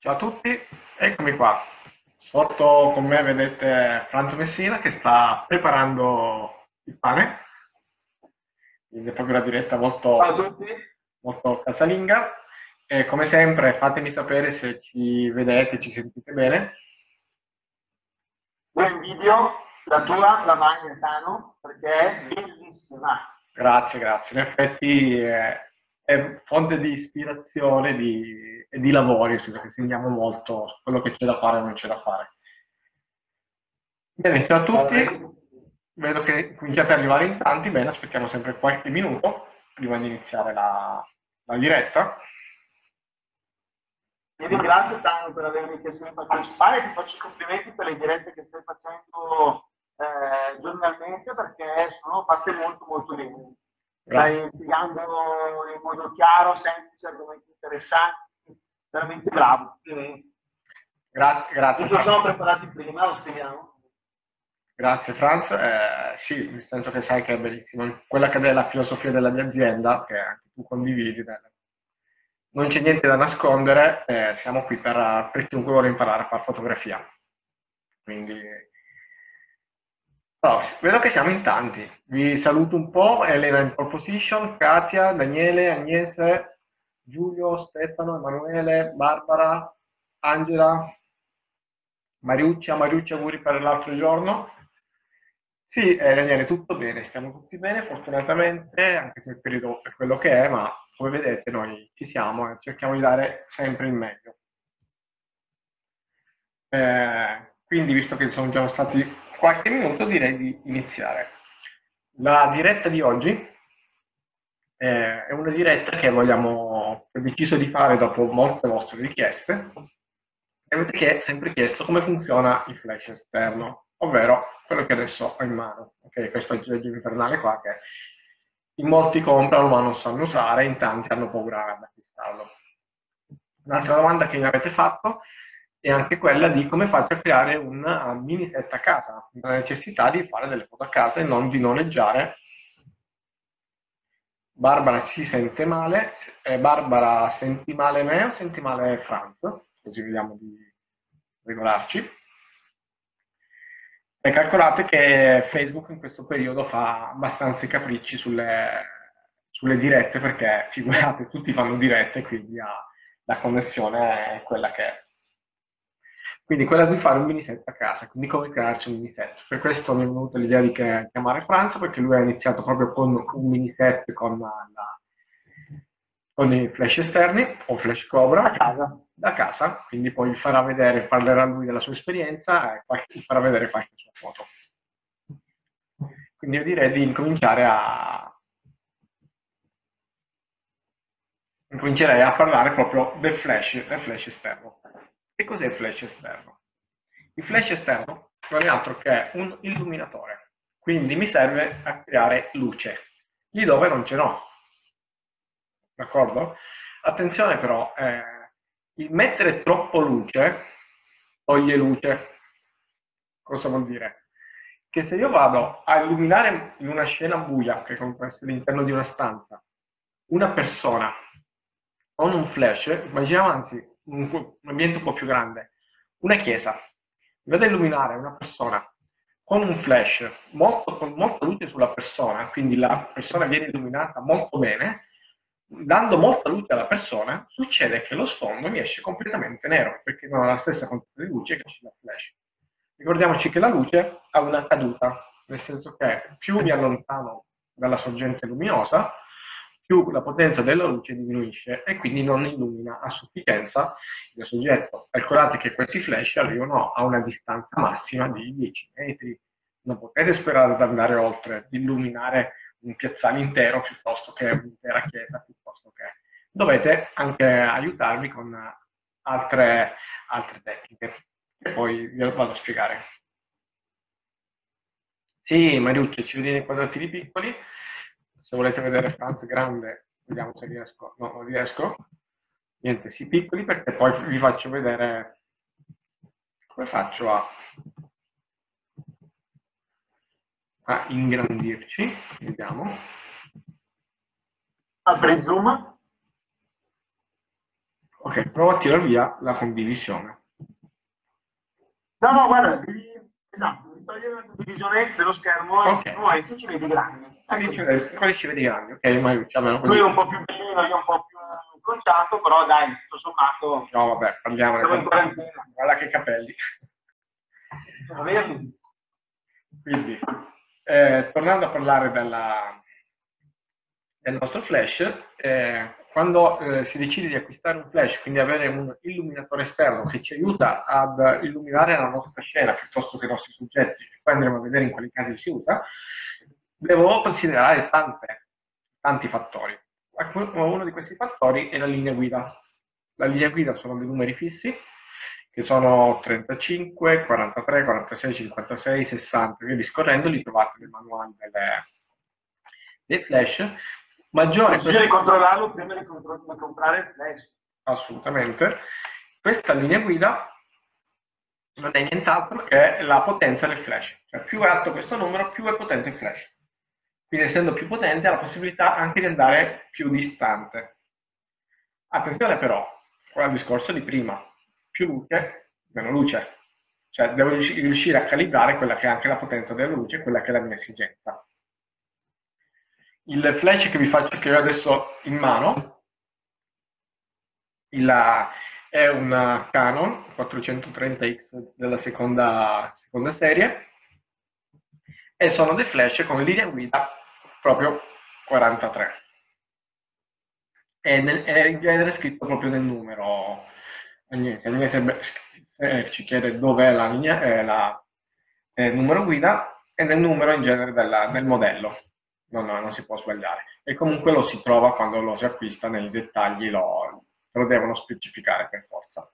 Ciao a tutti, eccomi qua. Sotto con me vedete Franz Messina che sta preparando il pane, quindi è proprio una diretta molto, molto casalinga. E come sempre fatemi sapere se ci vedete, ci sentite bene. Buon video, la tua la vai Gaetano perché è bellissima. Grazie, grazie. In effetti è, è fonte di ispirazione di- e di lavoro, nel senso che segniamo molto su quello che c'è da fare e non c'è da fare. Bene, ciao a tutti. Vedo che cominciate ad arrivare in tanti, bene, aspettiamo sempre qualche minuto prima di iniziare la, la diretta. Ti ringrazio tanto per avermi chiesto di partecipare e ti faccio i complimenti per le dirette che stai facendo eh, giornalmente perché sono fatte molto molto bene. Stai spiegando in modo chiaro, semplice, argomenti interessanti, veramente bravo. Complimenti. Gra- Non grazie, ci siamo preparati prima, lo spieghiamo. Grazie, Franz. Eh, sì, nel senso che sai che è bellissimo. Quella che è la filosofia della mia azienda, che anche tu condividi, non c'è niente da nascondere, eh, siamo qui per, per chiunque vuole imparare a fare fotografia. Quindi, oh, vedo che siamo in tanti. Vi saluto un po', Elena in pole position, Katia, Daniele, Agnese, Giulio, Stefano, Emanuele, Barbara, Angela, Mariuccia, Mariuccia, auguri per l'altro giorno. Sì, eh, Daniele, tutto bene, stiamo tutti bene, fortunatamente, anche se il periodo è quello che è, ma come vedete noi ci siamo e cerchiamo di dare sempre il meglio. Eh, quindi, visto che sono già stati qualche minuto, direi di iniziare. La diretta di oggi eh, è una diretta che vogliamo, ho deciso di fare dopo molte vostre richieste. Avete sempre chiesto come funziona il flash esterno, ovvero quello che adesso ho in mano. Ok, questo aggeggio invernale qua che in molti comprano ma non sanno usare, in tanti hanno paura ad acquistarlo. Un'altra domanda che mi avete fatto è anche quella di come faccio a creare un uh, mini set a casa, la necessità di fare delle foto a casa e non di noleggiare. Barbara si sente male, eh, Barbara senti male me o senti male Franz? Così vediamo di regolarci. E calcolate che Facebook in questo periodo fa abbastanza capricci sulle, sulle dirette perché figurate, tutti fanno dirette, quindi la connessione è quella che è. Quindi quella di fare un mini set a casa, quindi come crearci un mini set. Per questo mi è venuta l'idea di chiamare Franz perché lui ha iniziato proprio con un mini set con, la- con i flash esterni o flash Cobra casa. da casa, quindi poi farà vedere, parlerà lui della sua esperienza e vi farà vedere qualche sua foto. Quindi io direi di incominciare a incomincerei a parlare proprio del flash, del flash esterno. Che cos'è il flash esterno? Il flash esterno non è altro che un illuminatore, quindi mi serve a creare luce, lì dove non ce n'ho. D'accordo? Attenzione però, eh, il mettere troppo luce toglie luce. Cosa vuol dire? Che se io vado a illuminare in una scena buia, che comunque è all'interno di una stanza, una persona con un flash, immaginiamo anzi un, un ambiente un po' più grande, una chiesa, a illuminare una persona con un flash molto, con molta luce sulla persona, quindi la persona viene illuminata molto bene, dando molta luce alla persona, succede che lo sfondo mi esce completamente nero, perché non ha la stessa quantità di luce che esce dal flash. Ricordiamoci che la luce ha una caduta, nel senso che più mi allontano dalla sorgente luminosa, più la potenza della luce diminuisce e quindi non illumina a sufficienza il soggetto. Calcolate che questi flash arrivano a una distanza massima di 10 metri. Non potete sperare di andare oltre, di illuminare un piazzale intero piuttosto che un'intera chiesa, piuttosto che... Dovete anche aiutarvi con altre, altre tecniche, che poi vi vado a spiegare. Sì, Mariuccia, ci vedi nei quadratini piccoli? Se volete vedere Franz grande, vediamo se riesco. No, non riesco. Niente, sì, piccoli perché poi vi faccio vedere come faccio a, a ingrandirci. Vediamo. Apri zoom. Ok, provo a tirare via la condivisione. No, no, guarda, devi, esatto, togliere la condivisione dello schermo Ok. e tu, e tu ci vedi grandi. Quindi ci vedi, ci vedi grandi, ok? Ma almeno Lui è un po' più bellino, io un po' più conciato, però dai, tutto sommato No, vabbè, in quarantena. Guarda che capelli. Quindi, eh, tornando a parlare della- del nostro flash, eh, quando eh, si decide di acquistare un flash, quindi avere un illuminatore esterno che ci aiuta ad illuminare la nostra scena piuttosto che i nostri soggetti, e poi andremo a vedere in quali casi si usa, devo considerare tante, tanti fattori. Uno di questi fattori è la linea guida. La linea guida sono dei numeri fissi, che sono 35, 43, 46, 56, 60, via discorrendo, li trovate nel manuale delle- dei flash. Maggiore Consiglio di controllarlo prima di, comprare il flash. assolutamente. Questa linea guida non è nient'altro che la potenza del flash. Cioè, più è alto questo numero, più è potente il flash. Quindi, essendo più potente, ha la possibilità anche di andare più distante. Attenzione però, con il discorso di prima, più luce, meno luce. Cioè, devo riusci- riuscire a calibrare quella che è anche la potenza della luce e quella che è la mia esigenza. Il flash che vi faccio che ho adesso in mano il- è un Canon 430X della seconda, seconda serie e sono dei flash con linea guida proprio 43 e nel- è in genere scritto proprio nel numero. Agnese, Agnese se ci chiede dov'è la linea eh, la, eh, numero guida e nel numero in genere della- del modello non, non si può sbagliare e comunque lo si trova quando lo si acquista nei dettagli lo, lo devono specificare per forza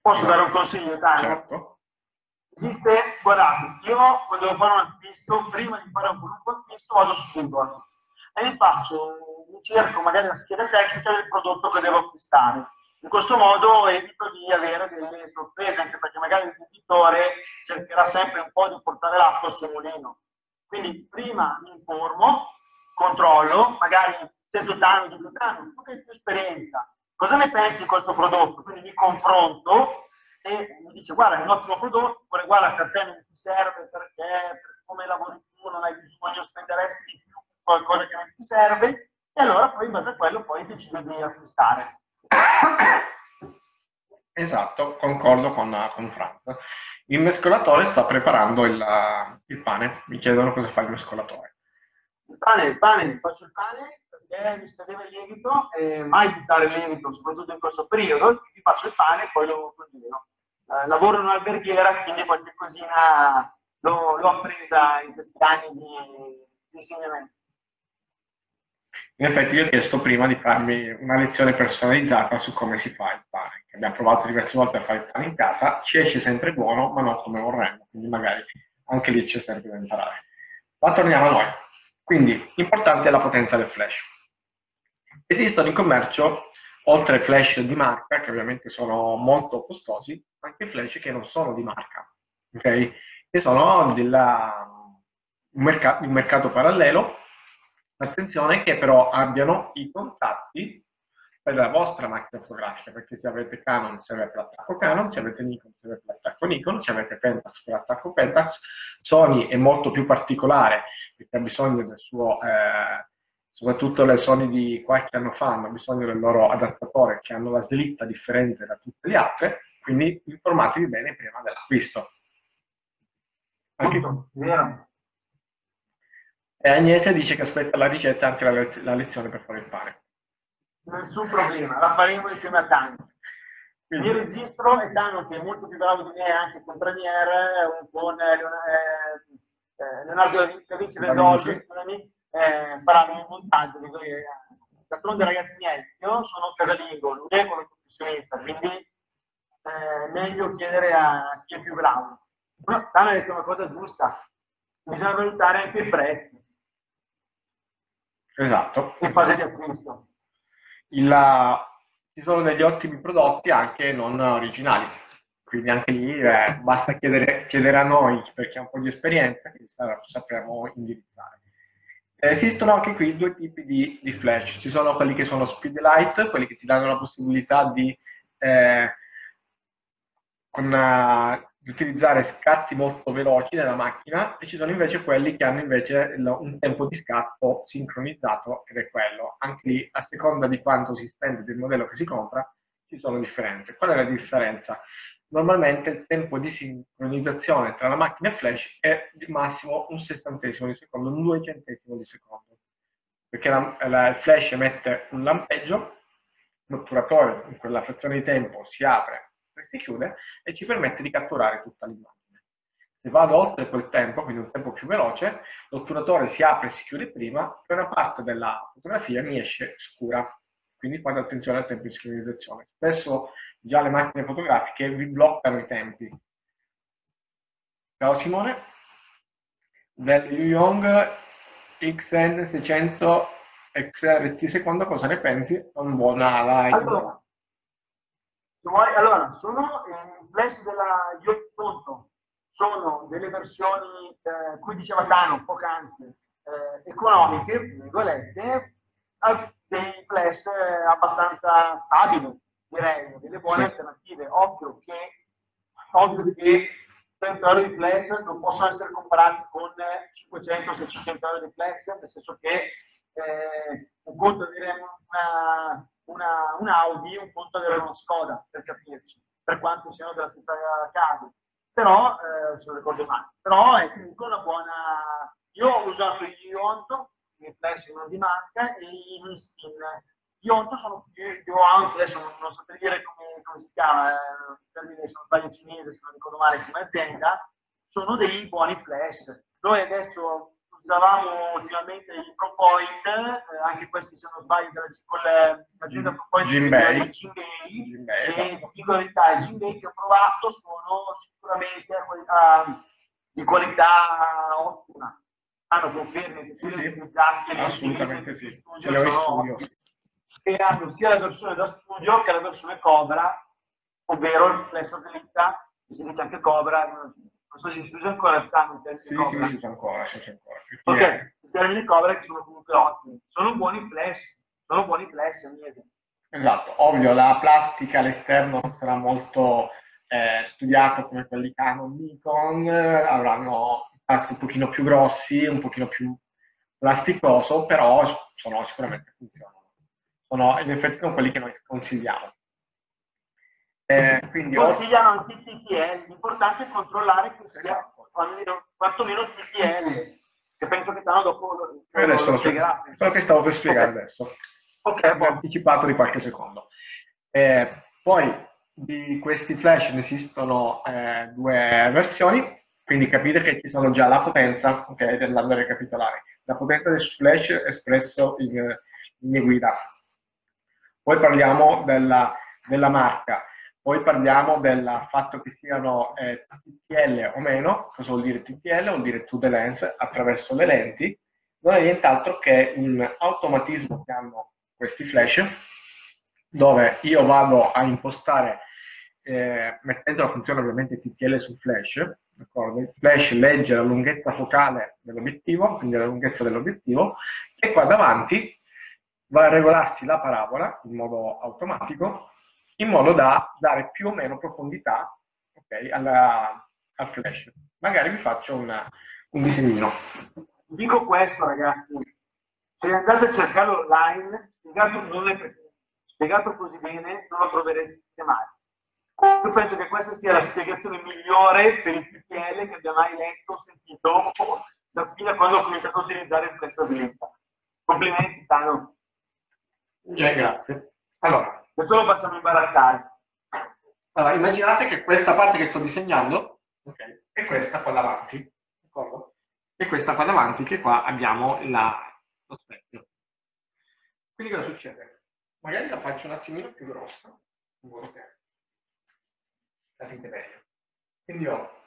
Posso dare un consiglio, Tano? certo Esiste, guardate, io quando devo fare un acquisto, prima di fare un qualunque acquisto vado su Google e mi faccio, mi cerco magari la scheda tecnica del prodotto che devo acquistare. In questo modo evito di avere delle sorprese, anche perché magari il venditore cercherà sempre un po' di portare l'acqua suo mulino. Quindi prima mi informo, controllo, magari tanto, dico tanto, tu che hai più esperienza, cosa ne pensi di questo prodotto? Quindi mi confronto e mi dice guarda è un ottimo prodotto, oppure guarda per te non ti serve perché per come lavori tu non hai bisogno, spenderesti di più qualcosa che non ti serve e allora poi in base a quello poi decidi di acquistare. Esatto, concordo con, con Franz. Il mescolatore sta preparando il, il pane. Mi chiedono cosa fa il mescolatore. Il pane, il pane, faccio il pane perché mi scadeva il lievito e mai buttare il lievito, soprattutto in questo periodo, quindi faccio il pane e poi lo congelo. Eh, lavoro in un'alberghiera, quindi qualche cosina l'ho, l'ho appresa in questi anni di, di insegnamento. In effetti io ho chiesto prima di farmi una lezione personalizzata su come si fa il pane. Abbiamo provato diverse volte a fare il pane in casa, ci esce sempre buono, ma non come vorremmo, quindi magari anche lì ci serve da imparare. Ma torniamo a noi. Quindi, importante è la potenza del flash. Esistono in commercio, oltre ai flash di marca, che ovviamente sono molto costosi, anche flash che non sono di marca, ok? Che sono della, un, mercato, un mercato parallelo Attenzione che però abbiano i contatti per la vostra macchina fotografica, perché se avete Canon serve per l'attacco Canon, se avete Nikon serve per l'attacco Nikon, se avete Pentax per l'attacco Pentax, Sony è molto più particolare perché ha bisogno del suo, eh, soprattutto le Sony di qualche anno fa hanno bisogno del loro adattatore che hanno la slitta differente da tutte le altre, quindi informatevi bene prima dell'acquisto. Anche Tutto, vero? E Agnese dice che aspetta la ricetta anche la, la lezione per fare il pane. Nessun problema, la faremo insieme a Tano. Mi registro e Tano, che è molto più bravo di me, è anche un con eh, eh, Leonardo da Vinci del eh, faranno il montaggio. eh, D'altronde ragazzi miei, io sono casalingo, lui è come professionista, quindi eh, meglio chiedere a chi è più bravo. Però Tano ha detto una cosa giusta, bisogna valutare anche il prezzo esatto. in fase di acquisto. Il- ci sono degli ottimi prodotti anche non originali, quindi anche lì eh, basta chiedere, chiedere a noi, perché ha un po' di esperienza, che sa- sapremo indirizzare. Eh, Esistono anche qui due tipi di, di flash, ci sono quelli che sono speed light, quelli che ti danno la possibilità di eh, con, uh, di utilizzare scatti molto veloci nella macchina e ci sono invece quelli che hanno invece un tempo di scatto sincronizzato ed è quello. Anche lì, a seconda di quanto si spende del modello che si compra, ci sono differenze. Qual è la differenza? Normalmente il tempo di sincronizzazione tra la macchina e flash è di massimo un sessantesimo di secondo, un duecentesimo di secondo, perché la, la, il flash emette un lampeggio, l'otturatore in quella frazione di tempo si apre e si chiude e ci permette di catturare tutta l'immagine. Se vado oltre quel tempo, quindi un tempo più veloce, l'otturatore si apre e si chiude prima e una parte della fotografia mi esce scura. Quindi fate attenzione al tempo di sincronizzazione. Spesso già le macchine fotografiche vi bloccano i tempi. Ciao Simone, del Yuyong XN600 XRT secondo cosa ne pensi? Un buona live. Allora, allora sono i flash della Yonto, sono delle versioni, eh, cui diceva Tano poc'anzi, eh, economiche, virgolette, dei flash eh, abbastanza stabili, direi, delle buone sì. alternative. Ovvio che, ovvio che 100 euro di flash non possono essere comparati con 500-600 euro di flash, nel senso che eh, un conto avere una, una, un Audi, un conto avere uno Skoda, per capirci, per quanto siano della stessa casa. Però, eh, se lo ricordo male, però è comunque una buona... Io ho usato il Ionto, i flash non di marca, e i Mistin Ionto sono più, io anche adesso non, non so per dire come, come, si chiama, eh, termine se sbaglio cinese, se non ricordo male come azienda, sono dei buoni flash. Noi adesso usavamo ultimamente il ProPoint, eh, anche questi se non sbaglio con l'azienda ProPoint Jinbei. Jinbei, e dico la verità, i Jinbei che ho provato sono sicuramente qualità, di qualità ottima. Hanno conferme che sono sì, utilizzati assolutamente sì. Ho in studio e hanno sia la versione da studio che la versione Cobra, ovvero flash satellita, che si dice anche Cobra, non so se si usa ancora il termine sì, Cobra. Sì, si usa ancora, si usa ancora. Ok, i termini Cobra che sono comunque ottimi, sono buoni flash, sono buoni flash mese. Esatto, ovvio, la plastica all'esterno sarà molto eh, studiata come quelli Canon, Nikon, avranno pasti un pochino più grossi, un pochino più plasticoso, però sono sicuramente funzionali sono, in effetti sono quelli che noi consigliamo. Eh, quindi Consigliano anche il TTL, l'importante è controllare che sia esatto. quantomeno il TTL, che penso che tanto dopo lo, adesso lo spiegherà. Quello che stavo per spiegare okay. adesso. Ok, ho anticipato di qualche secondo. Eh, poi di questi flash ne esistono eh, due versioni, quindi capite che ci sono già la potenza, ok, andando a ricapitolare, la potenza del flash espresso in, in guida, poi parliamo della, della marca, poi parliamo del fatto che siano eh, TTL o meno, cosa vuol dire TTL? Vuol dire to the lens, attraverso le lenti, non è nient'altro che un automatismo che hanno questi flash, dove io vado a impostare, eh, mettendo la funzione ovviamente TTL su flash, il flash legge la lunghezza focale dell'obiettivo, quindi la lunghezza dell'obiettivo, e qua davanti va a regolarsi la parabola in modo automatico, in modo da dare più o meno profondità okay, alla, al flash. Magari vi faccio una, un disegnino. Dico questo ragazzi, se andate a cercarlo online, spiegato, è, spiegato così bene, non lo troverete mai. Io penso che questa sia la spiegazione migliore per il PPL che abbia mai letto o sentito da fino a quando ho cominciato a utilizzare il flash. Complimenti, Tano. Eh, grazie. Allora, questo lo facciamo imbaraccare. Allora, immaginate che questa parte che sto disegnando okay, è questa qua davanti, d'accordo? E questa qua davanti che qua abbiamo la, lo specchio. Quindi cosa succede? Magari la faccio un attimino più grossa, in modo che capite meglio. Quindi ho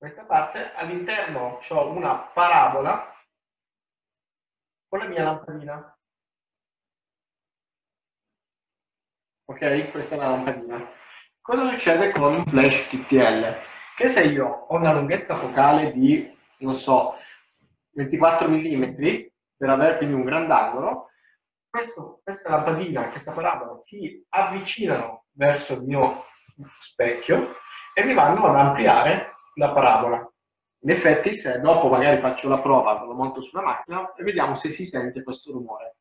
questa parte, all'interno ho una parabola con la mia lampadina. Ok, questa è una lampadina. Cosa succede con un flash TTL? Che se io ho una lunghezza focale di, non so, 24 mm, per avere quindi un grandangolo, questa lampadina, questa parabola si avvicinano verso il mio specchio e mi vanno ad ampliare la parabola. In effetti, se dopo magari faccio la prova, lo monto sulla macchina e vediamo se si sente questo rumore.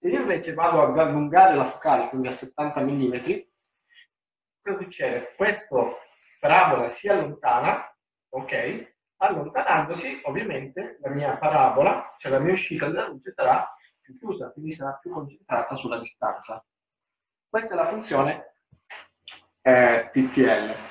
Se io invece vado ad allungare la focale, quindi a 70 mm, cosa succede? Questa parabola si allontana, ok? Allontanandosi, ovviamente, la mia parabola, cioè la mia uscita della luce, sarà più chiusa, quindi sarà più concentrata sulla distanza. Questa è la funzione eh, TTL.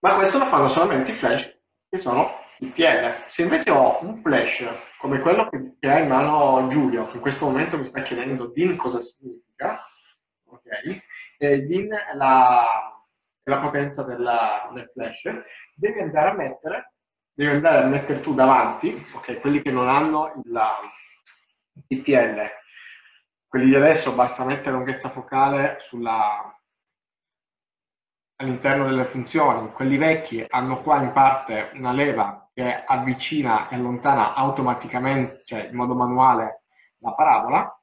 Ma questo lo fanno solamente i flash che sono TTL. Se invece ho un flash come quello che, ha in mano Giulio, che in questo momento mi sta chiedendo DIN cosa significa, ok? E DIN è la, è la potenza della, del flash, devi andare a mettere devi andare a mettere tu davanti, ok, quelli che non hanno il TTL, quelli di adesso basta mettere lunghezza focale sulla, all'interno delle funzioni, quelli vecchi hanno qua in parte una leva che avvicina e allontana automaticamente, cioè in modo manuale, la parabola,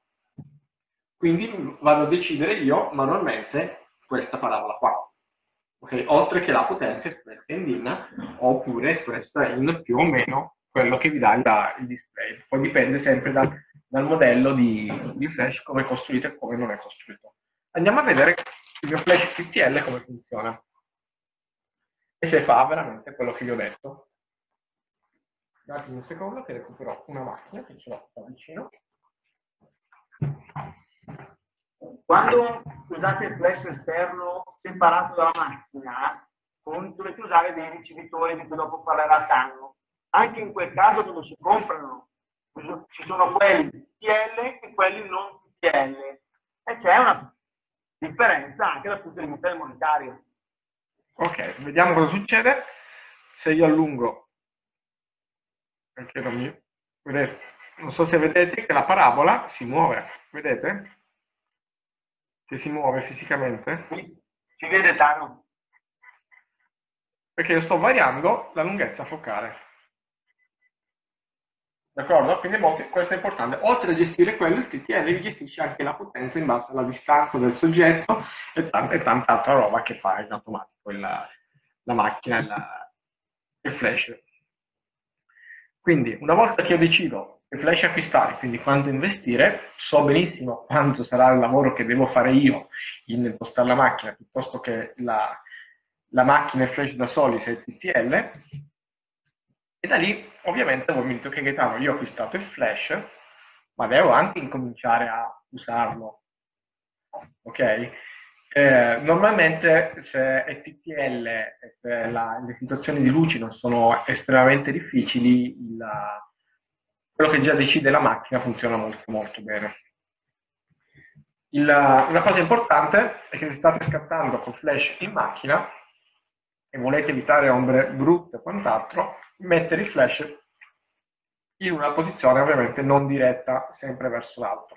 quindi vado a decidere io manualmente questa parabola qua okay? oltre che la potenza espressa in DIN oppure espressa in più o meno quello che vi dà il, display. Poi dipende sempre da, dal modello di, di, flash, come è costruito e come non è costruito. Andiamo a vedere il mio flash TTL come funziona e se fa veramente quello che vi ho detto. Datemi un secondo che recupero una macchina che ce l'ho qua vicino. Quando usate il flash esterno separato dalla macchina, dovete usare dei ricevitori di cui dopo parlerà Tanno. Anche in quel caso dove si comprano, ci sono quelli TTL e quelli non TTL e c'è una differenza anche dal punto di vista del monetario. Ok, vediamo cosa succede se io allungo, anche non, mi, vedete, non so se vedete che la parabola si muove, vedete? che si muove fisicamente? Si vede Tano? Perché io sto variando la lunghezza focale. D'accordo? Quindi molto, questo è importante. Oltre a gestire quello, il TTL gestisce anche la potenza in base alla distanza del soggetto e tanta, e tanta altra roba che fa in automatico la, la macchina e il flash. Quindi, una volta che io decido che flash acquistare, quindi quanto investire, so benissimo quanto sarà il lavoro che devo fare io in impostare la macchina piuttosto che la, la macchina e flash da soli se è TTL e da lì ovviamente mi dite ok Gaetano io ho acquistato il flash ma devo anche incominciare a usarlo ok? Eh, normalmente se è TTL e se la, le situazioni di luci non sono estremamente difficili la, quello che già decide la macchina funziona molto molto bene. Il, una cosa importante è che se state scattando con flash in macchina e volete evitare ombre brutte e quant'altro, mettere il flash in una posizione ovviamente non diretta, sempre verso l'alto.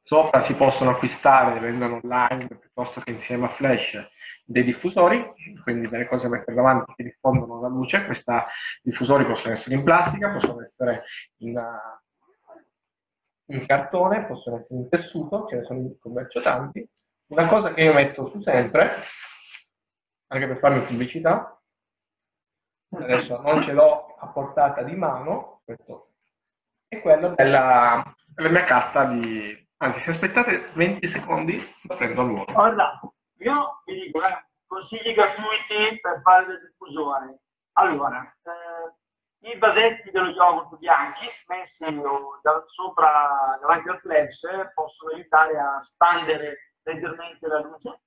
Sopra si possono acquistare, vendono online piuttosto che insieme a flash, dei diffusori, quindi delle cose da mettere davanti che diffondono la luce. Questi diffusori possono essere in plastica, possono essere in, in cartone, possono essere in tessuto, ce ne sono in commercio tanti. Una cosa che io metto su sempre, anche per farmi pubblicità, adesso non ce l'ho a portata di mano, questo è quello della, della mia carta di... Anzi, se aspettate 20 secondi, lo prendo a nuovo. Guarda. Io vi dico, eh, consigli gratuiti per fare del diffusore. Allora, eh, i vasetti dello yogurt bianchi messi da sopra davanti al flash possono aiutare a spandere leggermente la luce.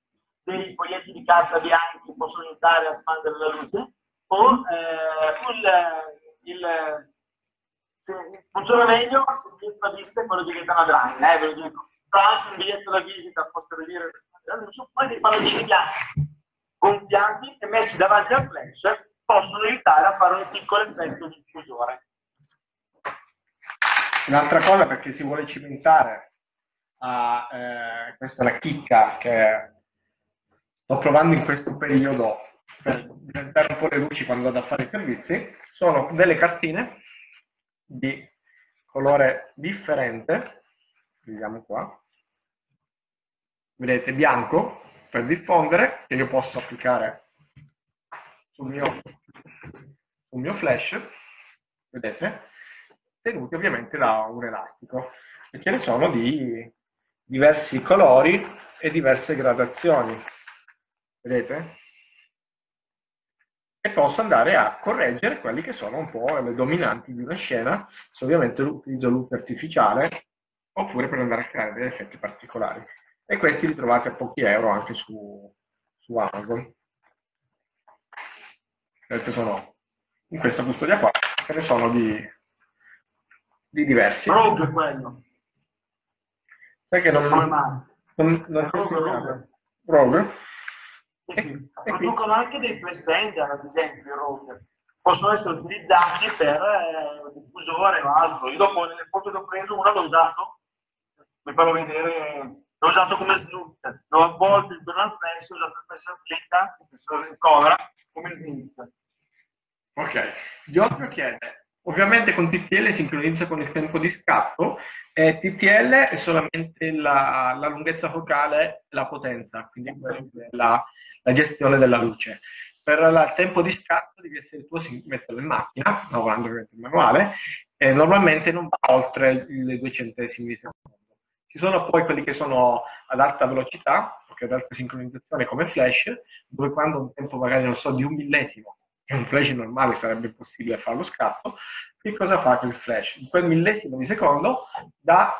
Dei foglietti di carta bianchi possono aiutare a spandere la luce. O eh, il, il se funziona meglio se il biglietto da visita è quello di Gaetano Draghi, eh, ve lo dico. Tra un biglietto da visita posso dire sono poi dei palloncini bianchi gonfiati e messi davanti al flash possono aiutare a fare un piccolo effetto di diffusore. Un'altra cosa perché si vuole cimentare, a, eh, questa è la chicca che sto provando in questo periodo per diventare un po' le luci quando vado a fare i servizi, sono delle cartine di colore differente, vediamo qua, vedete bianco per diffondere che io posso applicare sul mio, sul mio flash, vedete, tenuti ovviamente da un elastico. E ce ne sono di diversi colori e diverse gradazioni, vedete? E posso andare a correggere quelli che sono un po' le dominanti di una scena, se ovviamente utilizzo luce artificiale oppure per andare a creare degli effetti particolari. E questi li trovate a pochi euro anche su, su Amazon. Sono in questa custodia qua, ce ne sono di, di diversi. Rogue quello. Perché non, Come mai? non, non Rogue, Rogue? Sì, Producono anche dei flashbender, ad esempio, i Rogue. Possono essere utilizzati per eh, diffusore o altro. Io dopo nelle foto che ho preso, una l'ho usato, vi farò vedere, l'ho usato come snoot. L'ho avvolto intorno al flash, ho usato per essere flitta, per essere ricovera, come snoot. Ok. Giorgio chiede, ovviamente con TTL sincronizza con il tempo di scatto, eh, TTL è solamente la, la lunghezza focale e la potenza, quindi la, la gestione della luce. Per il tempo di scatto devi essere tu a metterlo in macchina, lavorando ovviamente in manuale, e normalmente non va oltre le due centesimi di secondo. Ci sono poi quelli che sono ad alta velocità, che ad alta sincronizzazione come flash, dove quando un tempo magari non so di un millesimo, che un flash normale sarebbe impossibile fare lo scatto, che cosa fa quel flash? In quel millesimo di secondo dà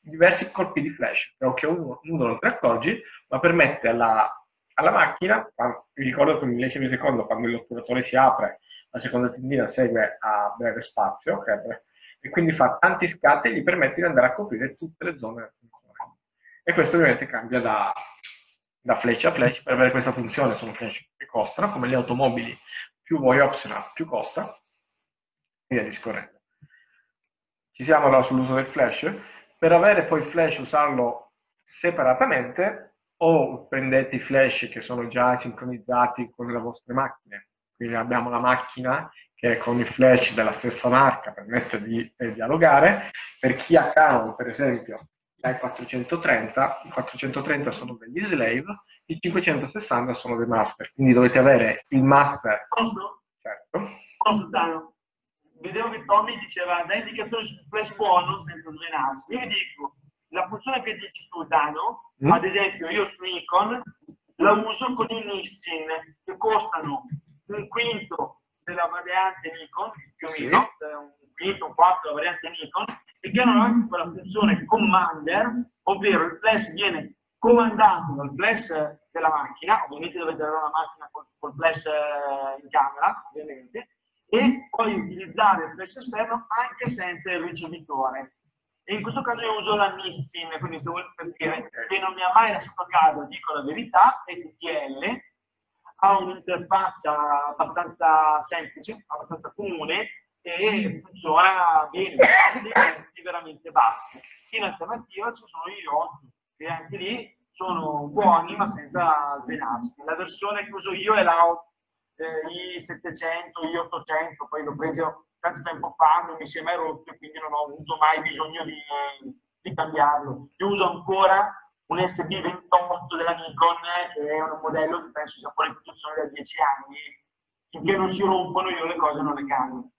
diversi colpi di flash, però che uno, uno non te accorgi, ma permette alla, alla macchina, vi ricordo che un millesimo di secondo, quando l'otturatore si apre, la seconda tendina segue a breve spazio, ok? e quindi fa tanti scatti e gli permette di andare a coprire tutte le zone del. E questo ovviamente cambia da, da flash a flash per avere questa funzione, sono flash che costano, come le automobili, più vuoi optional, più costa, e via discorrendo. Ci siamo allora sull'uso del flash. Per avere poi il flash, usarlo separatamente, o prendete i flash che sono già sincronizzati con le vostre macchine. Quindi abbiamo la macchina che con il flash della stessa marca permette di eh, dialogare. Per chi ha Canon, per esempio, ha il 430, i 430 sono degli slave, i 560 sono dei master. Quindi dovete avere il master, Posso? certo, Consultano. Vedevo che Tommy diceva dai indicazioni sul flash buono senza svenarsi. Io vi dico, la funzione che dici tu, Dano, Mm. ad esempio io su Nikon la uso con i Nissin che costano un quinto della variante Nikon, più o Sì. meno, eh, un quinto, un quarto della variante Nikon, e che hanno anche quella funzione commander, ovvero il flash viene comandato dal flash della macchina, ovviamente dovete avere una macchina col, col flash eh, in camera, ovviamente, e poi utilizzare il flash esterno anche senza il ricevitore. E in questo caso io uso la Nissin, quindi se volete per dire che non mi ha mai lasciato a casa, dico la verità, è TTL, ha un'interfaccia abbastanza semplice, abbastanza comune e funziona bene, dei prezzi veramente bassi. In alternativa ci sono i Rod, che anche lì sono buoni ma senza svenarsi. La versione che uso io è la eh, i700, i800, poi l'ho preso tanto tempo fa, non mi si è mai rotto quindi non ho avuto mai bisogno di, di cambiarlo. Io uso ancora un SB28 della Nikon, che è un modello che penso sia fuori produzione da 10 anni. Finché non si rompono io le cose non le cambio.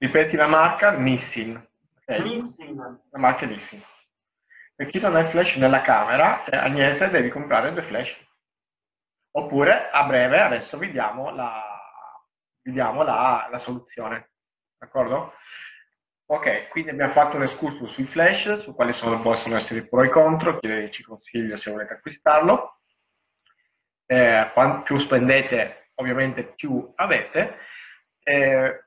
Ripeti la marca Nissin. ok? Nissin. La marca Nissin. Per chi non ha il flash nella camera, eh, Agnese devi comprare due flash. Oppure a breve, adesso vediamo la, vediamo la, la soluzione. D'accordo? Ok, quindi abbiamo fatto un excursus sui flash, su quali sono, possono essere i pro e i contro, chiedeteci consiglio se volete acquistarlo. Eh, quanto più spendete, ovviamente più avete. Eh,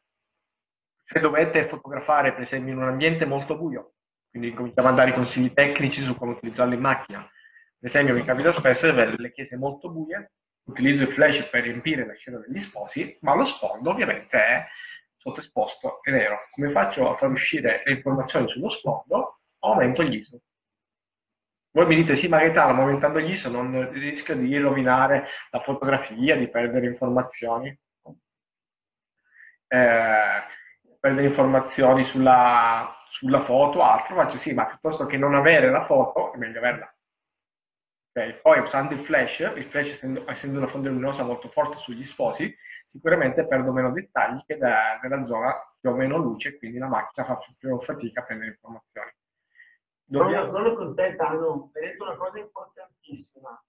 se dovete fotografare, per esempio, in un ambiente molto buio, quindi cominciamo a dare consigli tecnici su come utilizzarlo in macchina. Per esempio, mi capita spesso di avere delle chiese molto buie, utilizzo il flash per riempire la scena degli sposi, ma lo sfondo ovviamente è sottoesposto e nero. Come faccio a far uscire le informazioni sullo sfondo? Aumento gli ISO. Voi mi dite, sì, ma Gaetano, aumentando gli ISO non rischio di rovinare la fotografia, di perdere informazioni. Eh, le informazioni sulla, sulla foto o altro, faccio sì, ma piuttosto che non avere la foto, è meglio averla. Okay. Poi usando il flash, il flash essendo, essendo, una fonte luminosa molto forte sugli sposi, sicuramente perdo meno dettagli che da, nella zona che ho meno luce, quindi la macchina fa più fatica a prendere informazioni. Dobbiamo... Sono contenta, hanno detto una cosa importantissima.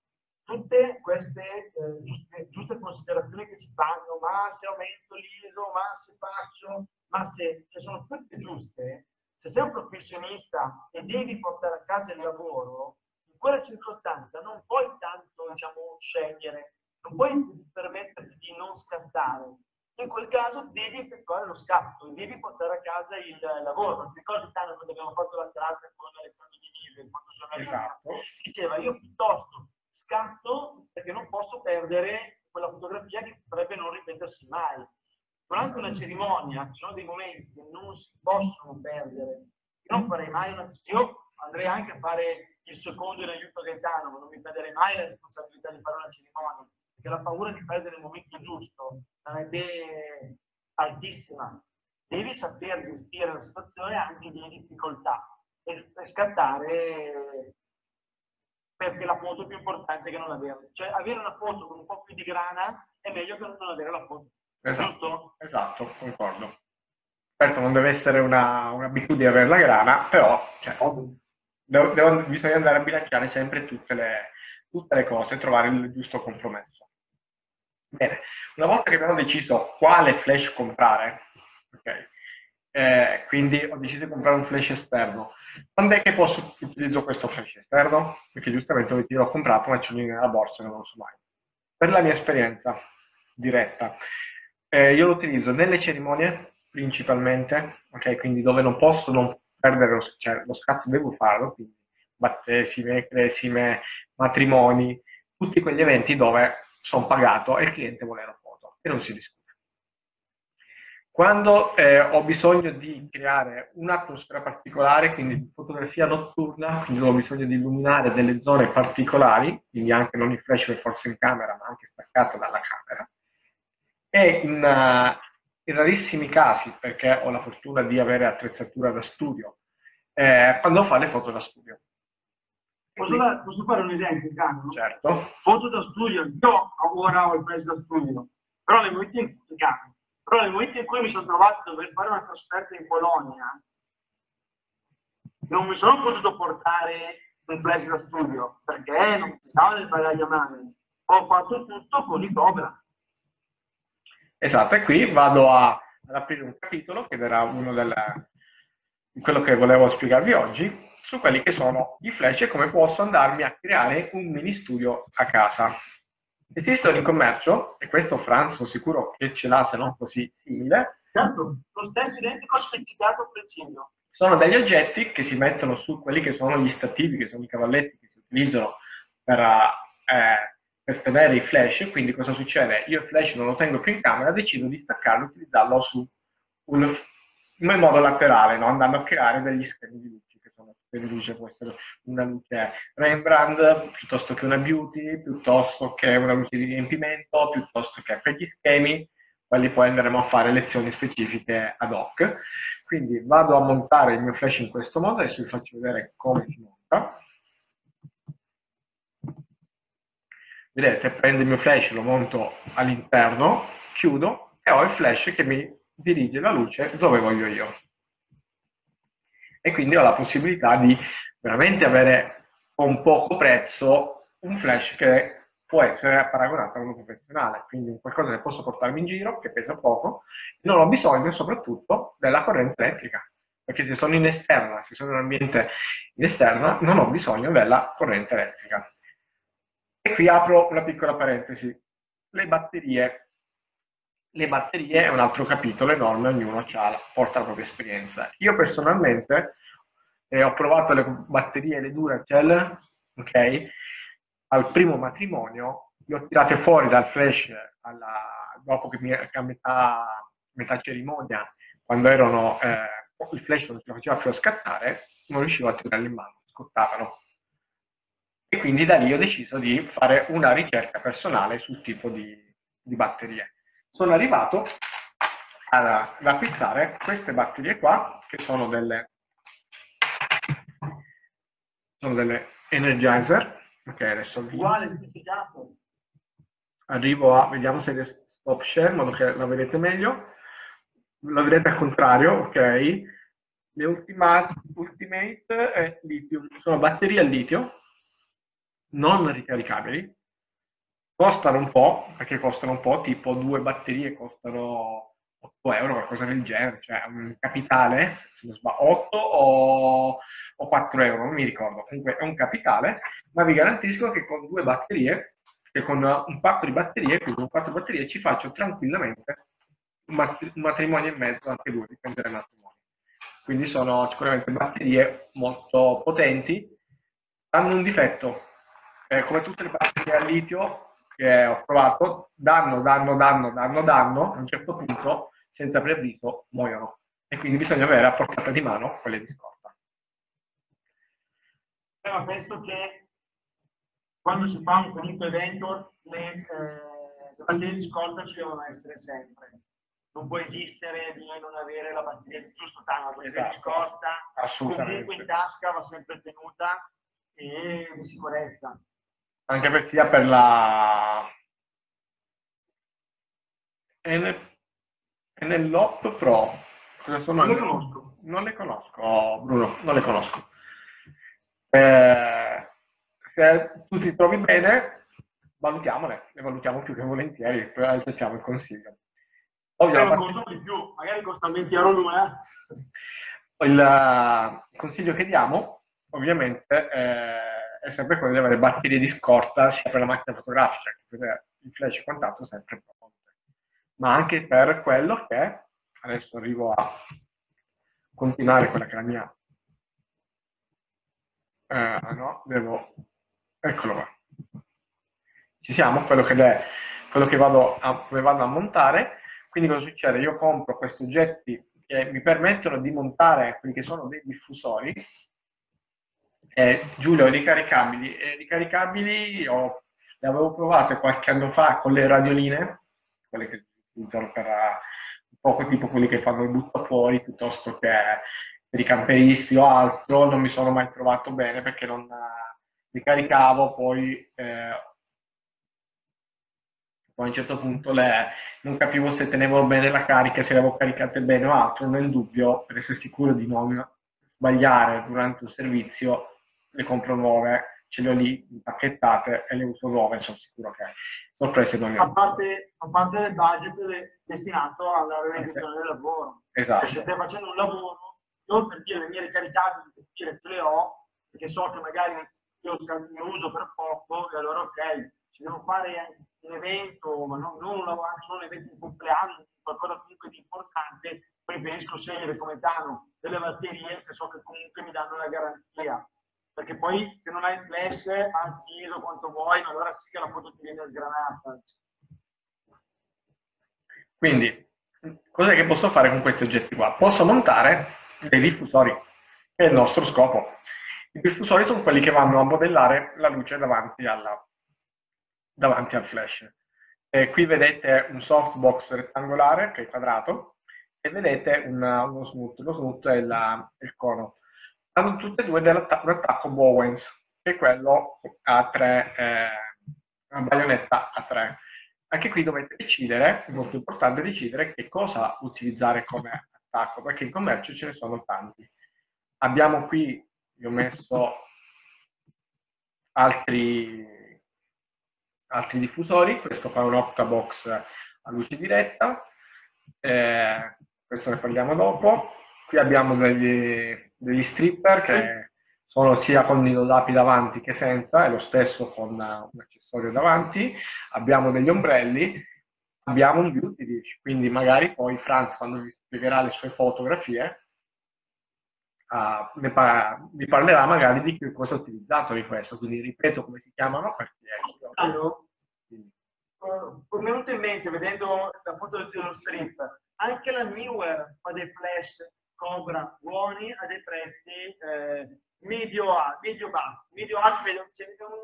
Tutte queste eh, giuste, giuste, considerazioni che si fanno, ma se aumento l'ISO, ma se faccio, ma se, che sono tutte giuste, se sei un professionista e devi portare a casa il lavoro, in quella circostanza non puoi tanto diciamo, scegliere, non puoi permetterti di non scattare. In quel caso devi effettuare lo scatto, devi portare a casa il lavoro. Ti ricordi tanto quando abbiamo fatto la serata con Alessandro Dinise, il fotogiornalista? Esatto. Diceva, io piuttosto scatto perché non posso perdere quella fotografia che potrebbe non ripetersi mai. Durante una cerimonia ci sono dei momenti che non si possono perdere. Io non farei mai una... Io andrei anche a fare il secondo in aiuto Gaetano, ma non mi prenderei mai la responsabilità di fare una cerimonia, perché la paura di perdere il momento giusto sarebbe altissima. Devi saper gestire la situazione anche di difficoltà e scattare perché la foto è più importante che non averla. Cioè avere una foto con un po' più di grana è meglio che non avere la foto. Esatto, Giusto? Esatto, concordo. Certo, non deve essere una, un'abitudine avere la grana, però cioè, devo, devo, bisogna andare a bilanciare sempre tutte le, tutte le cose e trovare il giusto compromesso. Bene, una volta che abbiamo deciso quale flash comprare, okay, eh, quindi ho deciso di comprare un flash esterno, quando è che posso utilizzare questo flash esterno? Perché giustamente l'ho comprato ma ce l'ho nella borsa e non lo so mai. Per la mia esperienza diretta, eh, io lo utilizzo nelle cerimonie principalmente, ok? Quindi dove non posso non perdere lo, cioè, lo scatto, devo farlo, quindi battesime, cresime, matrimoni, tutti quegli eventi dove sono pagato e il cliente vuole la foto e non si discute. Quando eh, ho bisogno di creare un'atmosfera particolare, quindi di fotografia notturna, quindi ho bisogno di illuminare delle zone particolari, quindi anche non in flash per forza in camera, ma anche staccata dalla camera, e in, uh, in rarissimi casi, perché ho la fortuna di avere attrezzatura da studio, eh, quando fa le foto da studio. Posso, da, posso fare un esempio, Carlo? Certo. Foto da studio, io ora ho il flash da studio, però nel momento in cui però nel momento in cui mi sono trovato a dover fare una trasferta in Polonia, non mi sono potuto portare un flash da studio perché non stavo nel bagaglio a mano. Ho fatto tutto con i Cobra. Esatto, e qui vado a, ad aprire un capitolo che era uno di quello che volevo spiegarvi oggi su quelli che sono i flash e come posso andarmi a creare un mini studio a casa. Esistono in commercio, e questo Franz sono sicuro che ce l'ha se non così simile. Certo, lo stesso identico specificato preciso. Sono degli oggetti che si mettono su quelli che sono gli stativi, che sono i cavalletti che si utilizzano per, eh, per tenere i flash. Quindi cosa succede? Io il flash non lo tengo più in camera, decido di staccarlo e utilizzarlo su un, in modo laterale, no? andando a creare degli schemi di luce per luce può essere una luce Rembrandt piuttosto che una beauty, piuttosto che una luce di riempimento, piuttosto che per gli schemi, quelli poi andremo a fare lezioni specifiche ad hoc. Quindi vado a montare il mio flash in questo modo, adesso vi faccio vedere come si monta. Vedete, prendo il mio flash, lo monto all'interno, chiudo e ho il flash che mi dirige la luce dove voglio io e quindi ho la possibilità di veramente avere con poco prezzo un flash che può essere paragonato a uno professionale, quindi qualcosa che posso portarmi in giro, che pesa poco, non ho bisogno soprattutto della corrente elettrica, perché se sono in esterna, se sono in un ambiente in esterna, non ho bisogno della corrente elettrica. E qui apro una piccola parentesi. Le batterie le batterie è un altro capitolo enorme, ognuno porta la propria esperienza. Io personalmente eh, ho provato le batterie, le Duracell, ok? Al primo matrimonio, le ho tirate fuori dal flash alla, dopo che, mi, che a metà, metà, cerimonia, quando erano, eh, il flash non si faceva più a scattare, non riuscivo a tenerle in mano, scottavano. E quindi da lì ho deciso di fare una ricerca personale sul tipo di, di batterie sono arrivato da acquistare queste batterie qua, che sono delle, sono delle Energizer. Ok, adesso Uguale specificato. Arrivo a, vediamo se stop share, in modo che la vedete meglio. La vedete al contrario, ok? Le Ultimate, Ultimate e Lithium sono batterie al litio, non ricaricabili, costano un po', perché costano un po', tipo due batterie costano 8 euro, qualcosa del genere, cioè un capitale, se non sbaglio, 8 o, o 4 euro, non mi ricordo, comunque è un capitale, ma vi garantisco che con due batterie, che con un pacco di batterie, quindi con quattro batterie, ci faccio tranquillamente un, matrimonio e mezzo, anche due, dipende dal matrimonio. Quindi sono sicuramente batterie molto potenti, hanno un difetto, eh, come tutte le batterie a litio, che ho provato, danno, danno, danno, danno, danno, a un certo punto, senza preavviso, muoiono. E quindi bisogna avere a portata di mano quelle di scorta. Però penso che quando si fa un qualunque evento, le, eh, batterie di scorta ci devono essere sempre. Non può esistere di non avere la batteria, giusto tanto, la batteria esatto. di scorta, comunque in tasca va sempre tenuta e di sicurezza anche per sia per la NLOP Pro. Cosa sono? Non le conosco. Non le conosco, Bruno, non le conosco. Eh, se tu ti trovi bene, valutiamole, le valutiamo più che volentieri, poi accettiamo il consiglio. Ovvio, eh, parte... di più, magari costa 20 euro l'una. Il consiglio che diamo, ovviamente, è è sempre quello di avere batterie di scorta sia per la macchina fotografica che per il flash e quant'altro sempre pronte. Ma anche per quello che, adesso arrivo a continuare quella che è la mia... Eh, no, devo... Eccolo qua. Ci siamo, quello che, è, quello che vado a, vado a montare. Quindi cosa succede? Io compro questi oggetti che mi permettono di montare quelli che sono dei diffusori eh, Giulio, ricaricabili. Eh, ricaricabili ho, le avevo provate qualche anno fa con le radioline, quelle che utilizzano per uh, un poco tipo quelli che fanno il buttafuori piuttosto che per i camperisti o altro. Non mi sono mai trovato bene perché non uh, ricaricavo, poi, eh, poi a un certo punto le, non capivo se tenevo bene la carica, se le avevo caricate bene o altro. Nel dubbio, per essere sicuro di non sbagliare durante un servizio, le compro nuove, ce le ho lì impacchettate e le uso nuove, sono sicuro che sorprese non le ho. A parte, a parte il budget destinato alla realizzazione del lavoro. Esatto. se stai facendo un lavoro, non per dire le mie ricaricabili, per dire che le ho, perché so che magari io ne uso per poco, e allora ok, ci devo fare un evento, ma non, non, un, solo un evento di compleanno, qualcosa comunque di importante, preferisco scegliere come danno delle batterie che so che comunque mi danno la garanzia perché poi se non hai il flash, anzi ISO quanto vuoi, allora sì che la foto ti viene sgranata. Quindi, cos'è che posso fare con questi oggetti qua? Posso montare dei diffusori, che è il nostro scopo. I diffusori sono quelli che vanno a modellare la luce davanti, alla, davanti al flash. E qui vedete un softbox rettangolare, che è quadrato, e vedete una, uno smooth. Lo smooth è la, il cono hanno tutte e due un attacco Bowens, che è quello a tre, eh, una baionetta a tre. Anche qui dovete decidere, è molto importante decidere che cosa utilizzare come attacco, perché in commercio ce ne sono tanti. Abbiamo qui, vi ho messo altri, altri diffusori, questo qua è un Octabox a luce diretta, eh, questo ne parliamo dopo. Qui abbiamo degli, degli stripper che sono sia con i rodapi davanti che senza, è lo stesso con un accessorio davanti. Abbiamo degli ombrelli, abbiamo un beauty dish, quindi magari poi Franz quando vi spiegherà le sue fotografie uh, ne par- vi parlerà magari di che cosa ha utilizzato di questo, quindi ripeto come si chiamano perché... Allora, mi è venuto in mente vedendo la foto dello strip, anche la Newer fa dei flash Cobra buoni a dei prezzi eh, medio a medio bassi, medio alti,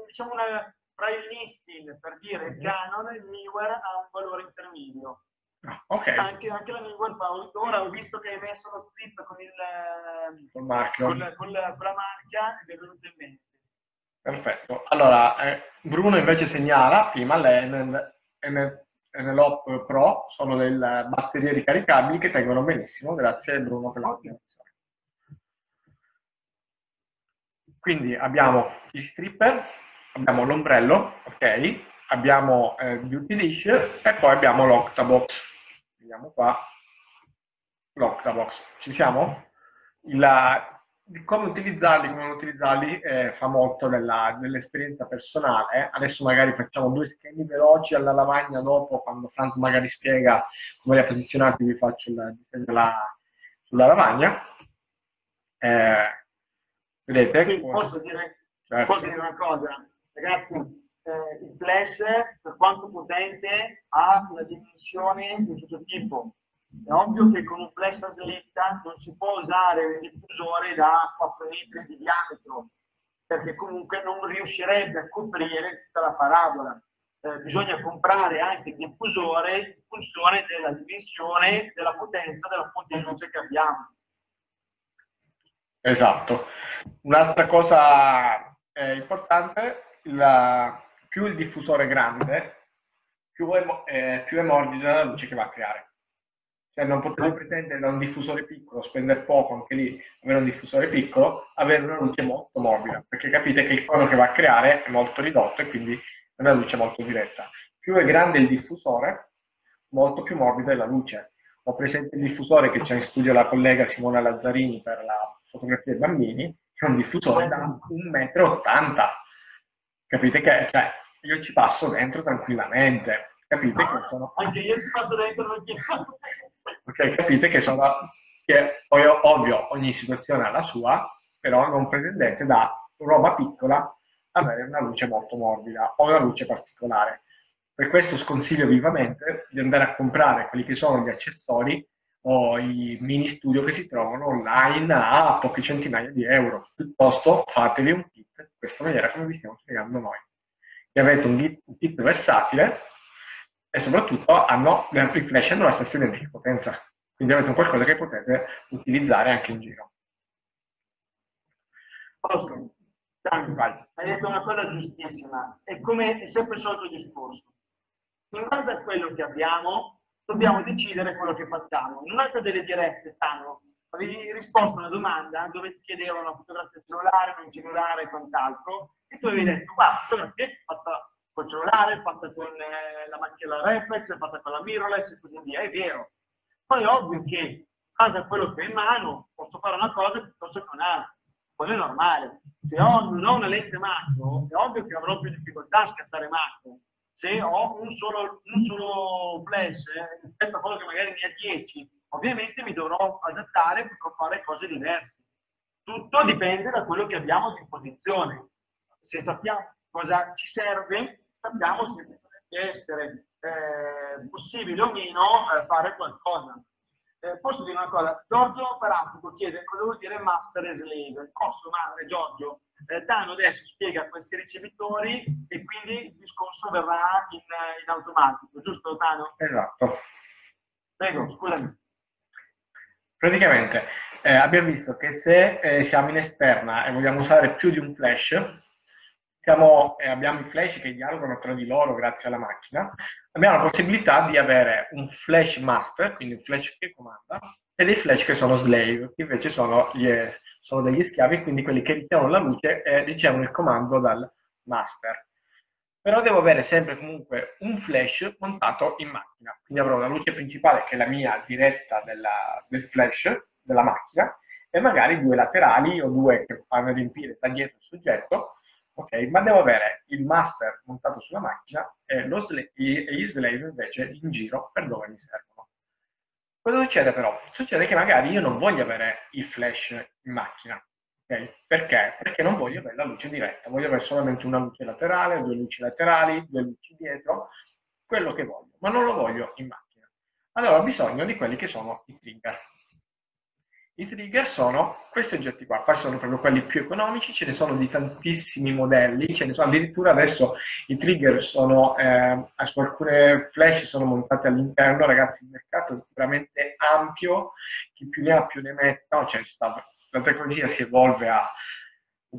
diciamo una, tra il listing per dire il Canon il Newer ha un valore intermedio. Ah, ok. Anche, anche la lingua ora ho visto che hai messo lo strip con il col marchio. Con, con, con la marchia ed è venuto in mente. Perfetto. Allora, eh, Bruno invece segnala, prima le NLOP Pro sono delle batterie ricaricabili che tengono benissimo, grazie Bruno per la spiegazione. Quindi abbiamo gli stripper, abbiamo l'ombrello, ok, abbiamo eh, Beauty Dish e poi abbiamo l'Octabox. Vediamo qua, l'Octabox. Ci siamo? La, come utilizzarli, come non utilizzarli, eh, fa molto della, dell'esperienza personale. Adesso magari facciamo due schemi veloci alla lavagna dopo, quando Franz magari spiega come li ha posizionati, vi faccio il disegno della, sulla lavagna. Eh, vedete? Posso dire, certo. posso dire una cosa? Ragazzi, eh, il flash, per quanto potente, ha una dimensione di questo tipo è ovvio che con un flash a slitta non si può usare un diffusore da 4 metri di diametro, perché comunque non riuscirebbe a coprire tutta la parabola. Eh, bisogna comprare anche il diffusore in funzione della dimensione, della potenza, della fonte di luce che abbiamo. Esatto. Un'altra cosa eh, importante, la, più il diffusore è grande, più è, eh, più è morbida la luce che va a creare. Cioè non potete pretendere da un diffusore piccolo, spendere poco anche lì, avere un diffusore piccolo, avere una luce molto morbida, perché capite che il cono che va a creare è molto ridotto e quindi è una luce molto diretta. Più è grande il diffusore, molto più morbida è la luce. Ho presente il diffusore che c'è in studio la collega Simona Lazzarini per la fotografia dei bambini, che è un diffusore da 1,80 m. Capite che cioè, io ci passo dentro tranquillamente. Capite che sono... Anche io ci passo dentro tranquillamente. Ok, capite che sono che poi ovvio ogni situazione ha la sua, però non pretendete da roba piccola avere una luce molto morbida o una luce particolare. Per questo sconsiglio vivamente di andare a comprare quelli che sono gli accessori o i mini studio che si trovano online a poche centinaia di euro. Piuttosto fatevi un kit in questa maniera come vi stiamo spiegando noi. E avete un kit versatile e soprattutto hanno, i flash hanno la stessa identica potenza, quindi avete un qualcosa che potete utilizzare anche in giro. Posso? Vai. Hai detto una cosa giustissima, è come è sempre il solito discorso. In base a quello che abbiamo, dobbiamo decidere quello che facciamo. In un'altra delle dirette, Tano, avevi risposto a una domanda dove ti chiedevano una fotografia cellulare, non cellulare e quant'altro, e tu avevi detto, guarda, fotografia fatta col cellulare, fatta con eh, la macchina reflex, fatta con la mirrorless e così via, è vero. Poi è ovvio che in base a quello che ho in mano posso fare una cosa piuttosto che un'altra. Quello è normale. Se ho, non ho una lente macro, è ovvio che avrò più difficoltà a scattare macro. Se ho un solo, un solo flash eh, rispetto a quello che magari ne ha 10, ovviamente mi dovrò adattare per fare cose diverse. Tutto dipende da quello che abbiamo a disposizione. Se sappiamo cosa ci serve, sappiamo se potrebbe essere eh, possibile o meno eh, fare qualcosa. Eh, posso dire una cosa? Giorgio Paratico chiede cosa vuol dire master e slave. Posso, madre Giorgio? Eh, Tano adesso spiega questi ricevitori e quindi il discorso verrà in, in automatico, giusto Tano? Esatto. Prego, scusami. Praticamente eh, abbiamo visto che se eh, siamo in esterna e vogliamo usare più di un flash, siamo, eh, abbiamo i flash che dialogano tra di loro grazie alla macchina, abbiamo la possibilità di avere un flash master, quindi un flash che comanda, e dei flash che sono slave, che invece sono, gli, sono degli schiavi, quindi quelli che ricevono la luce e ricevono il comando dal master. Però devo avere sempre comunque un flash montato in macchina, quindi avrò la luce principale che è la mia diretta della, del flash della macchina e magari due laterali o due che fanno riempire da dietro il soggetto ok? Ma devo avere il master montato sulla macchina e, slave, e gli slave invece in giro per dove mi servono. Cosa succede però? Succede che magari io non voglio avere il flash in macchina, ok? Perché? Perché non voglio avere la luce diretta, voglio avere solamente una luce laterale, due luci laterali, due luci dietro, quello che voglio, ma non lo voglio in macchina. Allora ho bisogno di quelli che sono i trigger. I trigger sono questi oggetti qua, qua sono proprio quelli più economici, ce ne sono di tantissimi modelli, ce ne sono addirittura adesso i trigger sono, eh, su alcune flash sono montate all'interno, ragazzi il mercato è veramente ampio, chi più ne ha più ne metta, no, cioè, la tecnologia si evolve a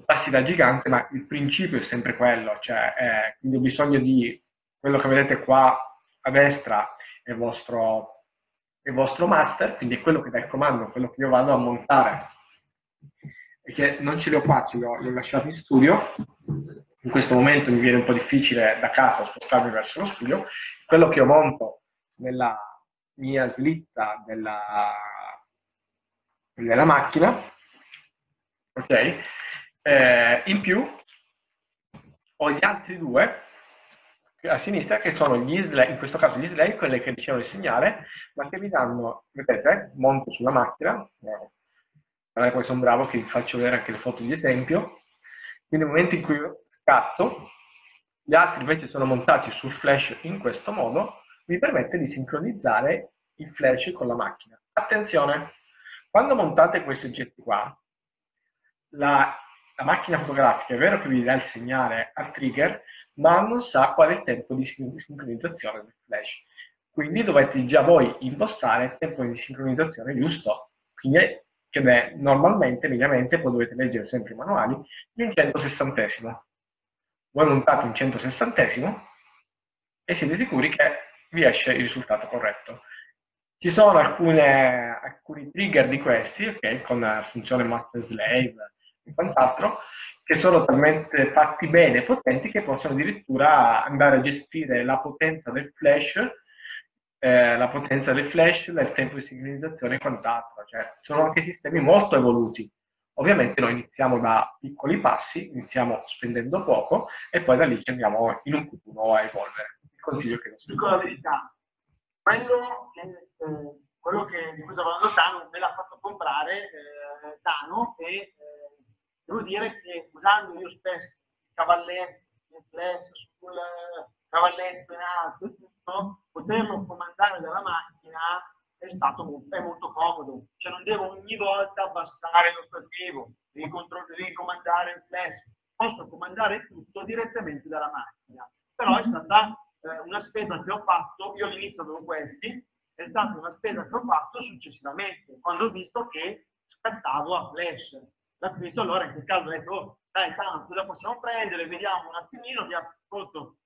passi da gigante, ma il principio è sempre quello, cioè eh, quindi ho bisogno di quello che vedete qua a destra è il vostro il vostro master, quindi è quello che dà il comando, quello che io vado a montare e che non ce li ho qua, ce li ho, lasciati in studio. In questo momento mi viene un po' difficile da casa spostarmi verso lo studio. Quello che io monto nella mia slitta della, della macchina, ok? Eh, in più ho gli altri due a sinistra che sono gli slave, in questo caso gli slave, quelle che ricevono il segnale, ma che vi danno, vedete, monto sulla macchina, guardate come sono bravo che vi faccio vedere anche le foto di esempio, quindi nel momento in cui scatto, gli altri invece sono montati sul flash in questo modo, vi permette di sincronizzare il flash con la macchina. Attenzione, quando montate questi oggetti qua, la, la macchina fotografica è vero che vi dà il segnale al trigger, ma non sa qual è il tempo di sincronizzazione del flash. Quindi dovete già voi impostare il tempo di sincronizzazione giusto. Quindi, che è normalmente, mediamente, poi dovete leggere sempre i manuali, di un 160 Voi montate un 160 e siete sicuri che vi esce il risultato corretto. Ci sono alcune, alcuni trigger di questi, ok, con la funzione master slave e quant'altro, che sono talmente fatti bene e potenti che possono addirittura andare a gestire la potenza del flash, eh, la potenza del flash, il tempo di sincronizzazione e quant'altro. Cioè, sono anche sistemi molto evoluti. Ovviamente noi iniziamo da piccoli passi, iniziamo spendendo poco e poi da lì ci andiamo in un futuro a evolvere. Il consiglio che Dico la verità, quello che, eh, quello che di cui stavo parlando Tano me l'ha fatto comprare eh, Tano e eh, Devo dire che usando io spesso il cavalletto, il flash sul cavalletto in alto tutto, poterlo comandare dalla macchina è stato molto, è molto comodo. Cioè non devo ogni volta abbassare lo stativo, devi, devi comandare il flash. Posso comandare tutto direttamente dalla macchina. Però è stata eh, una spesa che ho fatto, io all'inizio avevo questi, è stata una spesa che ho fatto successivamente, quando ho visto che scattavo a flash l'acquisto, allora in quel caso ho detto, oh, dai, tanto cosa possiamo prendere, vediamo un attimino, vi ha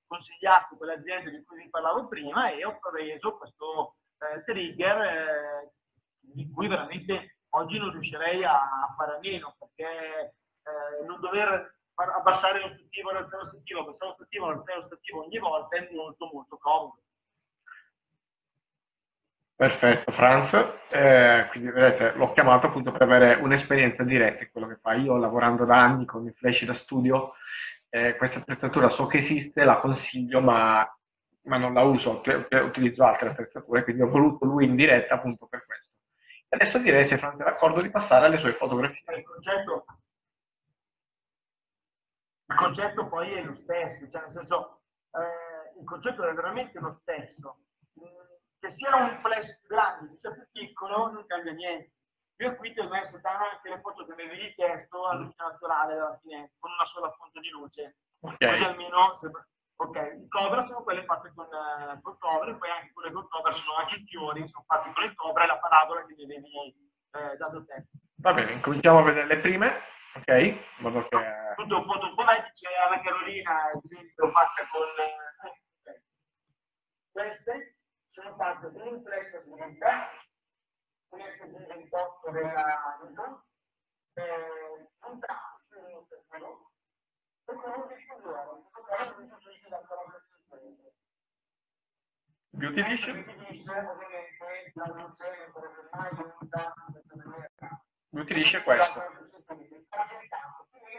consigliato quelle aziende di cui vi parlavo prima e ho preso questo eh, trigger eh, di cui veramente oggi non riuscirei a fare a meno perché eh, non dover abbassare lo stativo dal zero stativo, abbassare lo stativo dal zero stativo ogni volta è molto molto comodo. Perfetto, Franz. Eh, quindi vedete, l'ho chiamato appunto per avere un'esperienza diretta in quello che fa. Io lavorando da anni con i flash da studio, eh, questa attrezzatura so che esiste, la consiglio, ma, ma non la uso, utilizzo altre attrezzature, quindi ho voluto lui in diretta appunto per questo. E adesso direi, se Franz è d'accordo, di passare alle sue fotografie. Il concetto, il concetto poi è lo stesso, cioè nel senso, eh, il concetto è veramente lo stesso che sia un flash più grande, che sia più piccolo, non cambia niente. Io qui ti ho messo anche le foto che mi avevi chiesto a luce naturale dalla finestra, con una sola fonte di luce. Okay. Così almeno sembra... Ok, i cover sono quelle fatte con, uh, con cover, e poi anche quelle con cover sono anche i fiori, sono fatti con il cover e la parabola che mi avevi eh, dato te. Va bene, cominciamo a vedere le prime, ok? In modo che... Tutto un po' vecchio, c'è la Carolina, esempio, fatta con... Eh, okay. Queste sono fatte un flash slitta, un S28 della Riso, eh, puntato su uno stefano, e con un diffusore, un diffusore che utilizza da 45 Beauty Dish? Ovviamente la luce non sarebbe mai venuta in questa maniera. Beauty Dish è questo. Quindi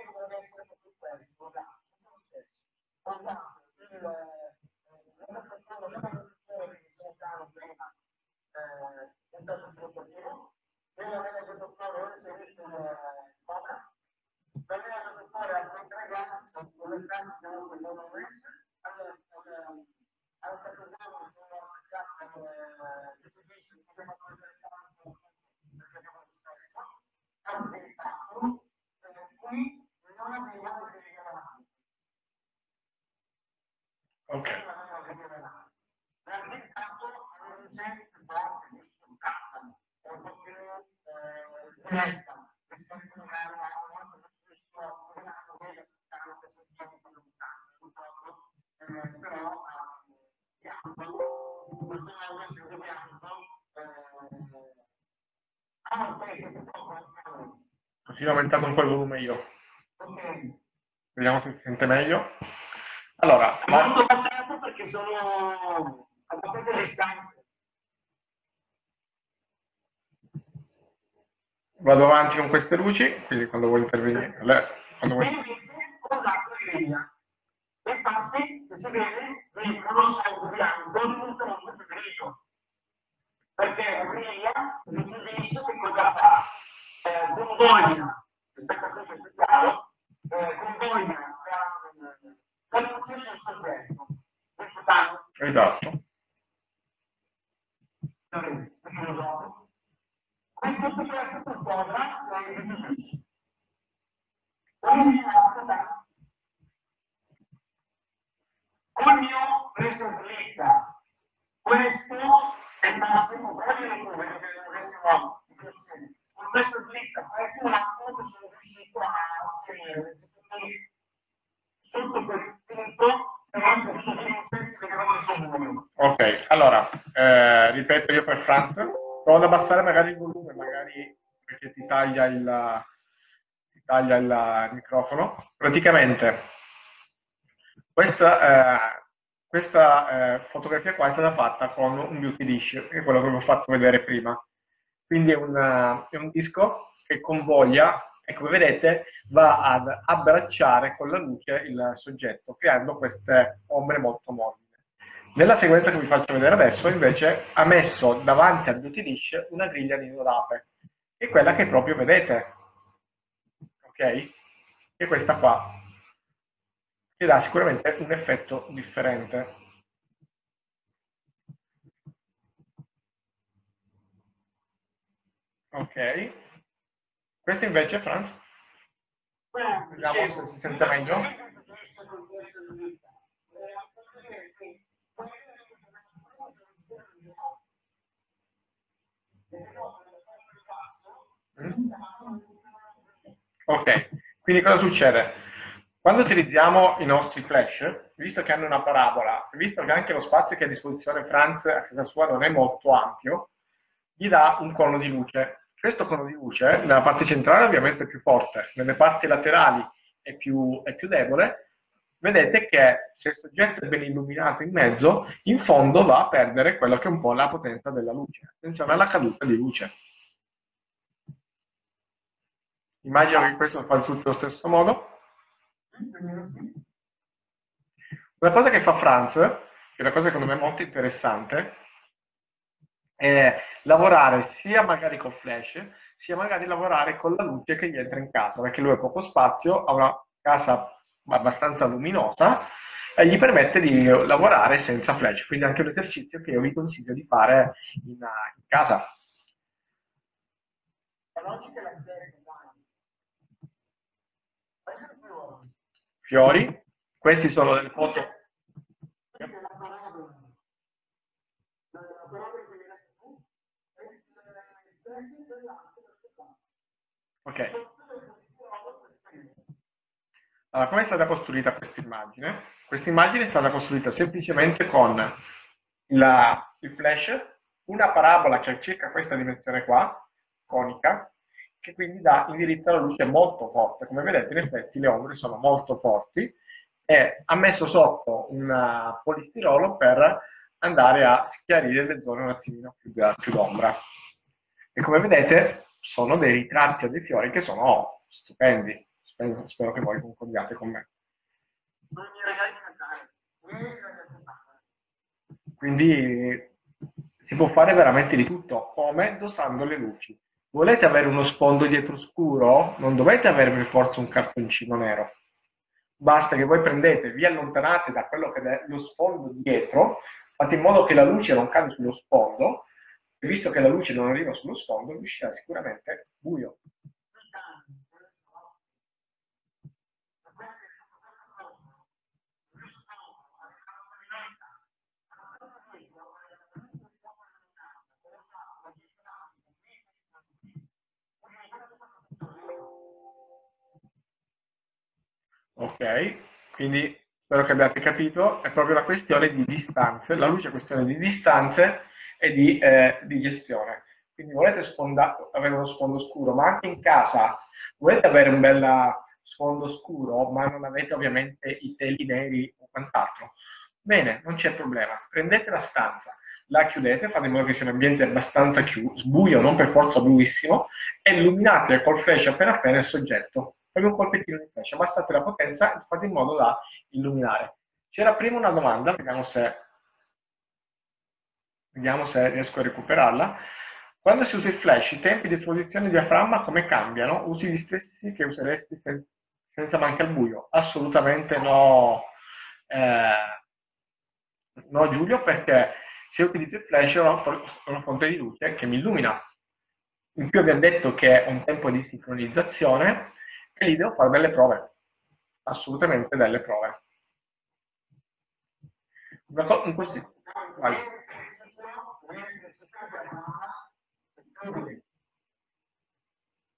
dovrebbe essere proprio questo, guardate, il, il, lontano prima eh, puntato sullo sportivo, prima viene il dottore ora seguito il Cobra, poi viene il dottore altri tre gare, sono collegati con il loro race, al capodanno sono attaccati le divise che abbiamo collegato perché abbiamo lo stesso, Così ho aumentato un po' il volume io. Vediamo se si sente meglio. Allora, battato perché sono abbastanza. Vado avanti con queste luci, quindi quando vuoi intervenire. Quando vuoi... Infatti, se si vede, uno sfondo bianco tutto molto più grigio. Perché griglia richiudisce che cosa fa? Eh, convoglia, rispetto a questo chiaro, eh, convoglia la luce sul soggetto. Esatto. Quindi tutto questo qualcosa Col mio preso slitta, questo è il massimo, le curve che dovessimo con preso slitta, questo è il massimo che sono riuscito a ottenere. Sotto quel punto Ok, allora, eh, ripeto io per Franz, provo ad abbassare magari il volume, magari perché ti taglia il, ti taglia il, microfono. Praticamente, questa, eh, questa eh, fotografia qua è stata fatta con un beauty dish, che è quello che vi ho fatto vedere prima. Quindi è un, è un disco che convoglia e come vedete va ad abbracciare con la luce il soggetto, creando queste ombre molto morbide. Nella sequenza che vi faccio vedere adesso, invece, ha messo davanti al beauty dish una griglia di rape, è quella che proprio vedete, ok? Che è questa qua, che dà sicuramente un effetto differente. Ok, questo invece, Franz? Vediamo se si sente meglio. Mm? Ok, quindi cosa succede? Quando utilizziamo i nostri flash, visto che hanno una parabola, visto che anche lo spazio che ha a disposizione Franz a casa sua non è molto ampio, gli dà un cono di luce questo cono di luce nella parte centrale ovviamente è più forte, nelle parti laterali è più, è più debole. Vedete che se il soggetto è ben illuminato in mezzo, in fondo va a perdere quello che è un po' la potenza della luce. Attenzione alla caduta di luce. Immagino che questo fa tutto allo stesso modo. Una cosa che fa Franz, che è una cosa secondo me molto interessante, è lavorare sia magari con flash, sia magari lavorare con la luce che gli entra in casa, perché lui ha poco spazio, ha una casa abbastanza luminosa e gli permette di lavorare senza flash, quindi anche un esercizio che io vi consiglio di fare in, in casa. Fiori, questi sono delle foto Ok. Allora, come è stata costruita questa immagine? Questa immagine è stata costruita semplicemente con la, il flash, una parabola che ha circa questa dimensione qua, conica, che quindi dà indirizzo alla luce molto forte. Come vedete, in effetti le ombre sono molto forti e ha messo sotto un polistirolo per andare a schiarire le zone un attimino più, più d'ombra. E come vedete sono dei ritratti a dei fiori che sono stupendi. Spero, spero che voi concordiate con me. Quindi si può fare veramente di tutto, come dosando le luci. Volete avere uno sfondo dietro scuro? Non dovete avere per forza un cartoncino nero. Basta che voi prendete, vi allontanate da quello che è lo sfondo dietro, fate in modo che la luce non cade sullo sfondo e visto che la luce non arriva sullo sfondo, uscirà sicuramente buio. Ok, quindi spero che abbiate capito, è proprio la questione di distanze, la luce è questione di distanze e di, eh, di gestione. Quindi volete sfonda- avere uno sfondo scuro, ma anche in casa volete avere un bel sfondo scuro, ma non avete ovviamente i teli neri o quant'altro. Bene, non c'è problema. Prendete la stanza, la chiudete, fate in modo che sia un ambiente abbastanza chiuso, buio, non per forza bluissimo, e illuminate col flash appena appena il soggetto. Fate un colpettino di flash, abbassate la potenza e fate in modo da illuminare. C'era prima una domanda, vediamo se, vediamo se riesco a recuperarla. Quando si usa il flash, i tempi di esposizione di diaframma come cambiano? Usi gli stessi che useresti sen senza mancare il buio? Assolutamente no, eh, no Giulio, perché se utilizzo il flash ho una fonte di luce che mi illumina. In più abbiamo detto che è un tempo di sincronizzazione e lì devo fare delle prove, assolutamente delle prove. Un consiglio. Vai.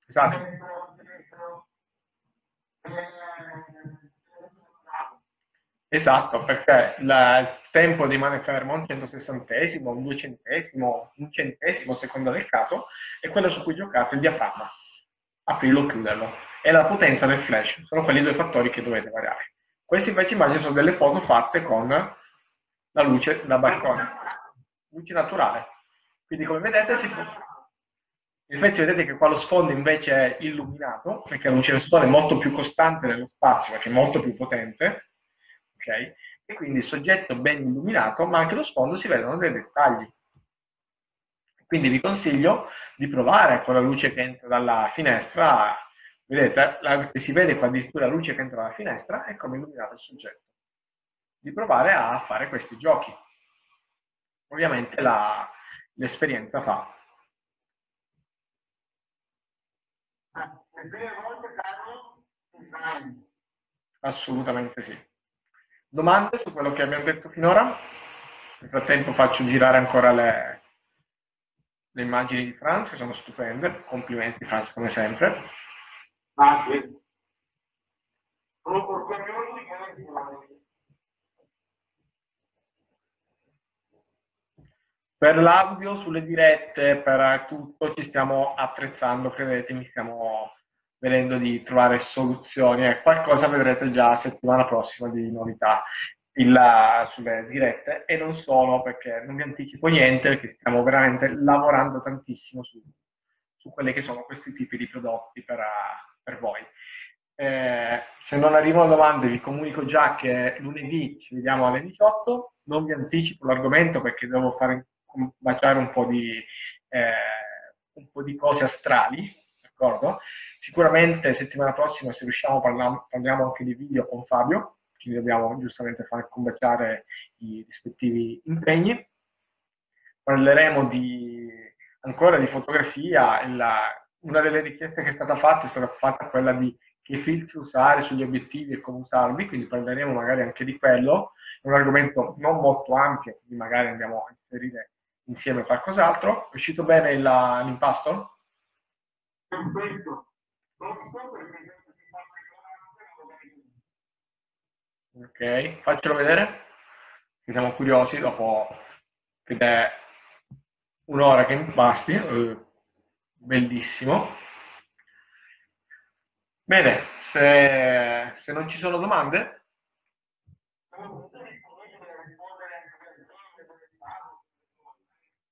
Esatto. Esatto, perché il tempo rimane fermo un centosessantesimo, un duecentesimo, un centesimo, a seconda del caso, è quello su cui giocate il diaframma. Aprirlo o chiuderlo. E la potenza del flash, sono quelli due fattori che dovete variare. Queste invece immagini sono delle foto fatte con la luce da balcone, luce naturale. Quindi come vedete si può... Infatti vedete che qua lo sfondo invece è illuminato, perché la luce del sole è molto più costante nello spazio, perché è molto più potente, ok? E quindi il soggetto ben illuminato, ma anche lo sfondo si vedono dei dettagli. Quindi vi consiglio di provare con la luce che entra dalla finestra, vedete, la, si vede qua addirittura la luce che entra dalla finestra e come illuminato il soggetto. Di provare a fare questi giochi. Ovviamente l'esperienza fa. Assolutamente sì. Domande su quello che abbiamo detto finora? Nel frattempo faccio girare ancora le, le immagini di Franz, che sono stupende. Complimenti Franz, come sempre. Ah, sì. Per l'audio, sulle dirette, per tutto ci stiamo attrezzando, credetemi, stiamo vedendo di trovare soluzioni. E qualcosa vedrete già settimana prossima di novità il, sulle dirette. E non solo perché non vi anticipo niente perché stiamo veramente lavorando tantissimo su, su quelli che sono questi tipi di prodotti per, per voi. Eh, se non arrivano domande vi comunico già che lunedì ci vediamo alle 18, non vi anticipo l'argomento perché devo fare baciare un po' di, eh, un po' di cose astrali, d'accordo? Sicuramente settimana prossima, se riusciamo, parliamo, parliamo anche di video con Fabio, quindi dobbiamo giustamente far combaciare i rispettivi impegni. Parleremo di, ancora di fotografia. La, una delle richieste che è stata fatta è stata fatta quella di che filtri usare sugli obiettivi e come usarli, quindi parleremo magari anche di quello. È un argomento non molto ampio, quindi magari andiamo a inserire insieme qualcos'altro. È uscito bene l'impasto? Perfetto. Ok, faccelo vedere. Siamo curiosi dopo ed è un'ora che mi basti. Eh, bellissimo. Bene, se, se non ci sono domande.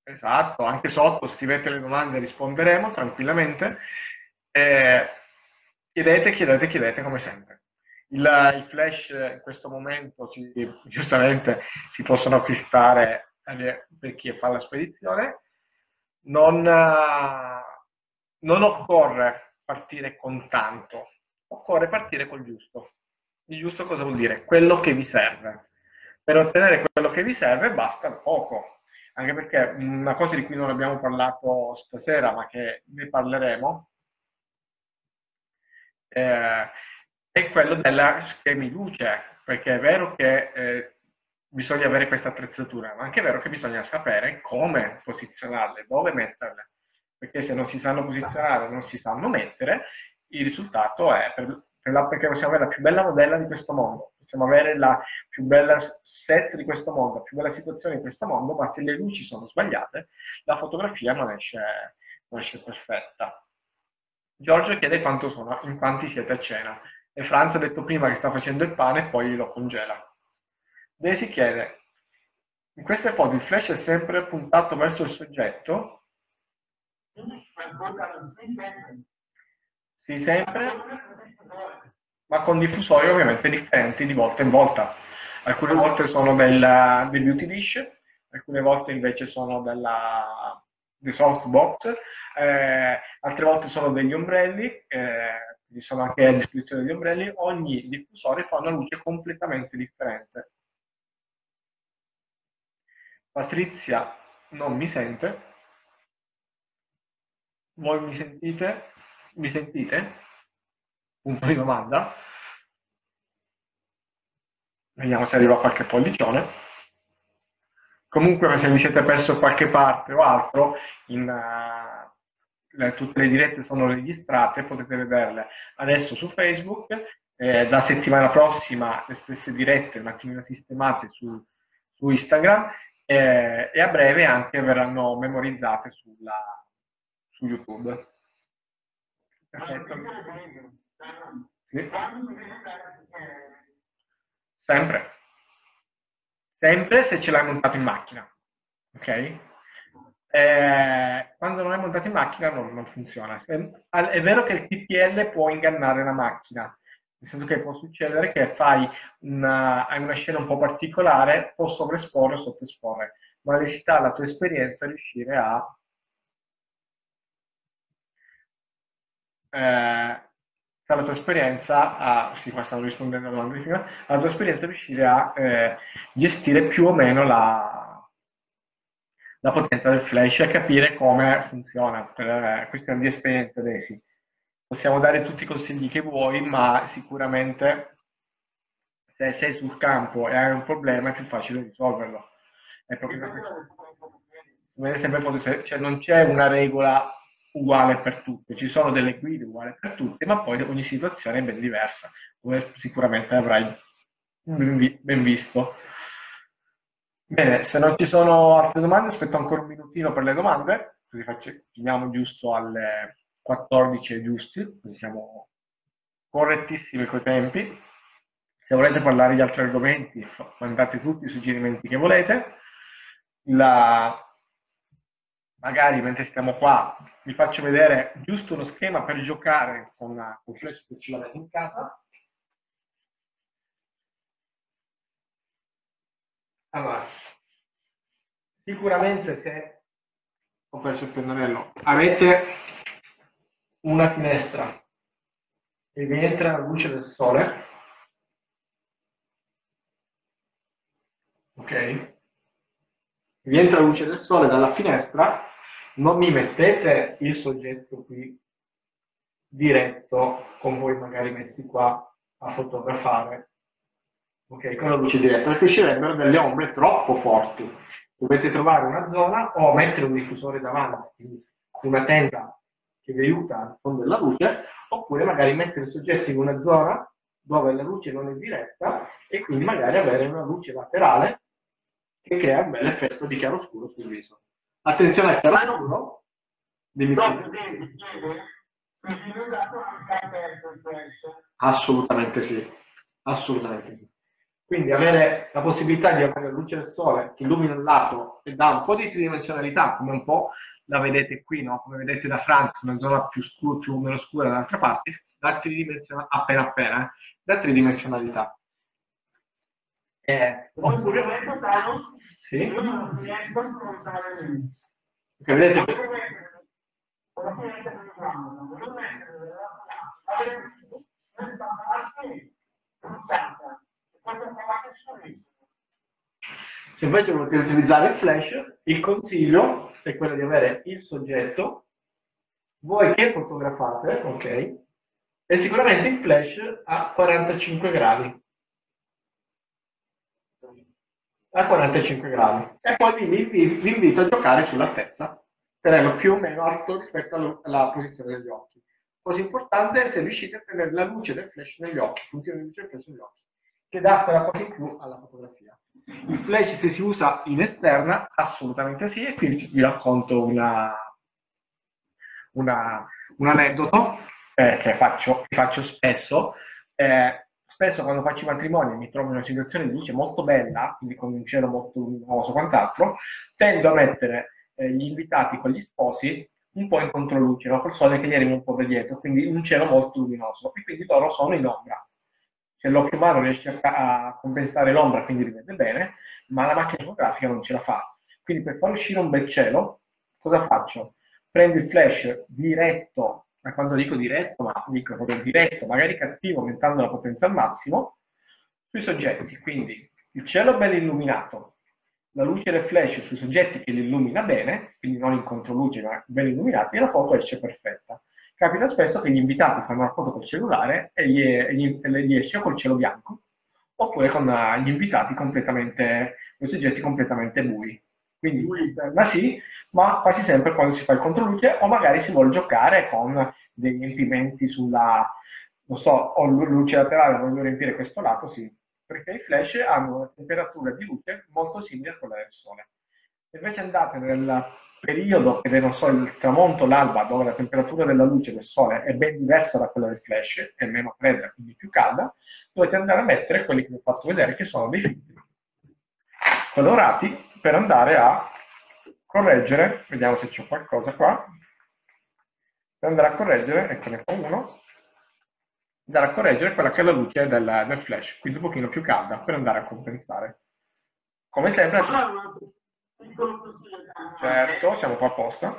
Esatto, anche sotto scrivete le domande e risponderemo tranquillamente. Eh, chiedete, chiedete, chiedete come sempre. Il, I flash in questo momento si, giustamente si possono acquistare per chi fa la spedizione. Non, non occorre partire con tanto, occorre partire col giusto. Il giusto cosa vuol dire? Quello che vi serve. Per ottenere quello che vi serve basta poco, anche perché una cosa di cui non abbiamo parlato stasera, ma che ne parleremo, eh, è quello della schemi luce, perché è vero che eh, bisogna avere questa attrezzatura, ma anche è vero che bisogna sapere come posizionarle, dove metterle, perché se non si sanno posizionare, non si sanno mettere, il risultato è per, perché possiamo avere la più bella modella di questo mondo, possiamo avere la più bella set di questo mondo, la più bella situazione di questo mondo, ma se le luci sono sbagliate, la fotografia non esce, non esce perfetta. Giorgio chiede sono, in quanti siete a cena, e Franz ha detto prima che sta facendo il pane e poi lo congela. Daisy chiede, in queste foto il flash è sempre puntato verso il soggetto? Sì, sempre, ma con diffusori ovviamente differenti di volta in volta. Alcune volte sono del, del beauty dish, alcune volte invece sono della, di softbox, eh, altre volte sono degli ombrelli, eh, sono anche a disposizione degli ombrelli, ogni diffusore fa una luce completamente differente. Patrizia non mi sente. Voi mi sentite? Mi sentite? Punto di domanda. Vediamo se arriva qualche pollicione. Comunque se vi siete perso qualche parte o altro, in, uh, tutte le dirette sono registrate, potete vederle adesso su Facebook, eh, da settimana prossima le stesse dirette un attimino sistemate su, su Instagram eh, e a breve anche verranno memorizzate sulla, su YouTube. Perfetto. Sì. Sempre. Sempre se ce l'hai montato in macchina. Ok? Eh, quando non è montato in macchina non, non funziona. È, è, vero che il TPL può ingannare la macchina, nel senso che può succedere che fai una, hai una scena un po' particolare, può sovraesporre o sottoesporre, ma sta la tua esperienza riuscire a eh, la tua esperienza a, sì qua stavo rispondendo alla domanda di prima, la tua esperienza riuscire a eh, gestire più o meno la, la potenza del flash e capire come funziona, per eh, questione di esperienza dei sì possiamo dare tutti i consigli che vuoi, ma sicuramente se sei sul campo e hai un problema è più facile risolverlo. È proprio una questione. Cioè, non c'è una regola uguale per tutte, ci sono delle guide uguali per tutte, ma poi ogni situazione è ben diversa, come sicuramente avrai ben visto. Bene, se non ci sono altre domande, aspetto ancora un minutino per le domande, così facciamo giusto alle 14 giusti, siamo correttissimi coi tempi. Se volete parlare di altri argomenti, mandate tutti i suggerimenti che volete. La... Magari mentre stiamo qua vi faccio vedere giusto uno schema per giocare con, con Flash che ce l'avete in casa. Allora, sicuramente se ho perso il pennarello, avete una finestra e vi entra la luce del sole, ok? Vi entra la luce del sole dalla finestra, non mi mettete il soggetto qui diretto con voi magari messi qua a fotografare, ok? Con la luce diretta, perché uscirebbero delle ombre troppo forti. Dovete trovare una zona o mettere un diffusore davanti, una tenda che vi aiuta al fondo della luce, oppure magari mettere il soggetto in una zona dove la luce non è diretta e quindi magari avere una luce laterale che crea un bel effetto di chiaroscuro sul viso. Attenzione al chiaroscuro. Dimmi Assolutamente sì, assolutamente sì. Quindi avere la possibilità di avere luce del sole che illumina un lato e dà un po' di tridimensionalità, come un po' la vedete qui, no? come vedete da Franz, una zona più scura, più meno scura dall'altra parte, da tridimensionalità, appena appena, eh? da tridimensionalità. Eh, oppure... Sì? Perché vedete... Se invece volete utilizzare il flash, il consiglio è quello di avere il soggetto, voi che fotografate, ok, e sicuramente il flash a 45 gradi. A 45 gradi. E poi vi, vi, vi invito a giocare sull'altezza, tenerlo più o meno alto rispetto alla posizione degli occhi. cosa importante è se riuscite a tenere la luce del flash negli occhi, puntino di luce del flash negli occhi, che dà quella cosa in più alla fotografia. Il flash se si usa in esterna, assolutamente sì, e qui vi racconto una, una, un aneddoto eh, che, faccio, faccio, spesso. Eh, spesso quando faccio i matrimoni mi trovo in una situazione di luce molto bella, quindi con un cielo molto luminoso, quant'altro, tendo a mettere eh, gli invitati con gli sposi un po' in controluce, no? col sole che gli arriva un po' da dietro, quindi un cielo molto luminoso, e quindi loro sono in ombra. Se l'occhio umano riesce a, a compensare l'ombra, quindi li bene, ma la macchina fotografica non ce la fa. Quindi per far uscire un bel cielo, cosa faccio? Prendo il flash diretto, ma quando dico diretto, ma dico proprio diretto, magari cattivo, aumentando la potenza al massimo, sui soggetti. Quindi il cielo bello illuminato, la luce flash sui soggetti che li illumina bene, quindi non in controluce ma ben illuminati, e la foto esce perfetta. Capita spesso che gli invitati fanno la foto col cellulare e gli, e gli, e gli esce col cielo bianco, oppure con uh, gli invitati completamente, con i soggetti completamente bui. Quindi ma sì, ma quasi sempre quando si fa il controluce o magari si vuole giocare con dei riempimenti sulla, non so, ho luce laterale, voglio riempire questo lato, sì, perché i flash hanno una temperatura di luce molto simile a quella del Sole. Se invece andate nel periodo che non so, il tramonto, l'alba, dove la temperatura della luce del Sole è ben diversa da quella del flash, è meno fredda, quindi più calda, dovete andare a mettere quelli che vi ho fatto vedere, che sono dei filtri colorati, per andare a correggere, vediamo se c'è qualcosa qua, per andare a correggere, eccone qua uno, andare a correggere quella che è la luce del, del flash, quindi un pochino più calda per andare a compensare. Come sempre... Certo, siamo qua apposta.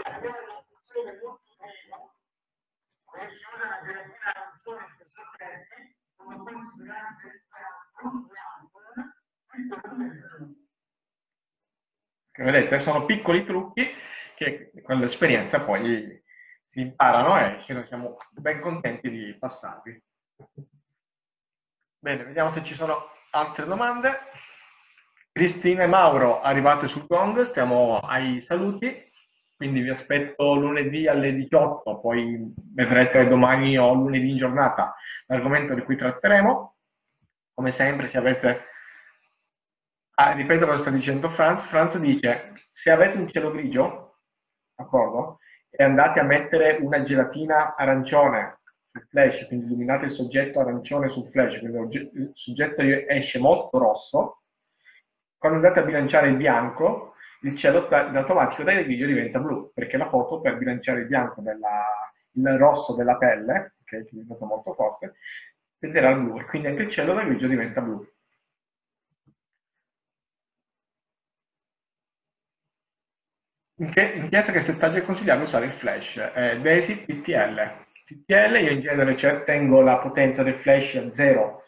Che vedete, sono piccoli trucchi che con l'esperienza poi si imparano e noi siamo ben contenti di passarvi. Bene, vediamo se ci sono altre domande. Cristina e Mauro arrivate sul gong, stiamo ai saluti, quindi vi aspetto lunedì alle 18, poi vedrete domani o lunedì in giornata l'argomento di cui tratteremo. Come sempre, se avete... Ah, ripeto cosa sta dicendo Franz. Franz dice, se avete un cielo grigio, d'accordo, e andate a mettere una gelatina arancione sul flash, quindi illuminate il soggetto arancione sul flash, quindi il soggetto esce molto rosso, quando andate a bilanciare il bianco, il cielo in automatico dai grigio diventa blu, perché la foto per bilanciare il bianco della, il rosso della pelle, che è diventato molto forte, tenderà al blu, e quindi anche il cielo da grigio diventa blu. In, che, settaggio è consigliabile usare il flash? Eh, Daisy PTL. TTL io in genere cioè, tengo la potenza del flash a 0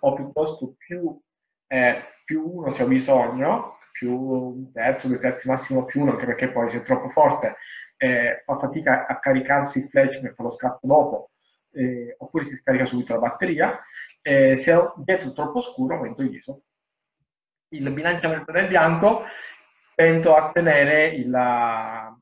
o piuttosto più, eh, più 1 se ho bisogno, più un terzo, due terzi, massimo più 1, anche perché poi se è troppo forte eh, fa fatica a caricarsi il flash per fare lo scatto dopo, eh, oppure si scarica subito la batteria. se ho dietro troppo scuro aumento ISO. Il bilanciamento del bianco tento a tenere il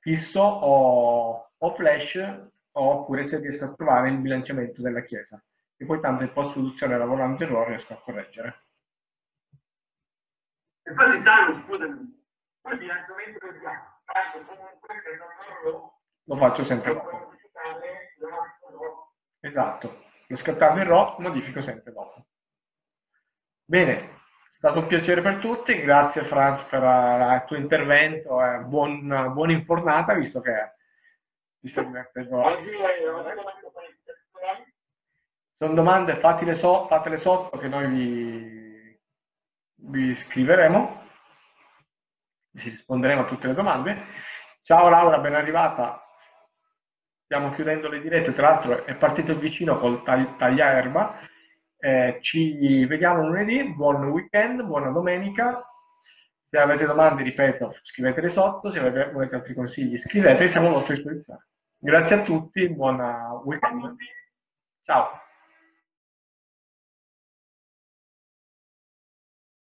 fisso o, o flash oppure se riesco a trovare il bilanciamento della chiesa e poi tanto in post produzione lavorando in loro riesco a correggere. E poi Tano, scusami, poi il bilanciamento del bianco, comunque se non lo lo faccio sempre dopo. Esatto, lo scattando in RAW modifico sempre dopo. Bene, stato un piacere per tutti, grazie Franz per il tuo intervento, eh, buon, buona infornata visto che ti stai divertendo. Sono domande, fatele, so, fatele sotto che noi vi, vi scriveremo, vi risponderemo a tutte le domande. Ciao Laura, ben arrivata. Stiamo chiudendo le dirette, tra l'altro è partito il vicino col tag- tagliaerba. Eh, ci vediamo lunedì, buon weekend, buona domenica. Se avete domande, ripeto, scrivetele sotto, se avete, volete altri consigli scrivete, siamo a vostra disposizione. Grazie a tutti, buona weekend. Ciao.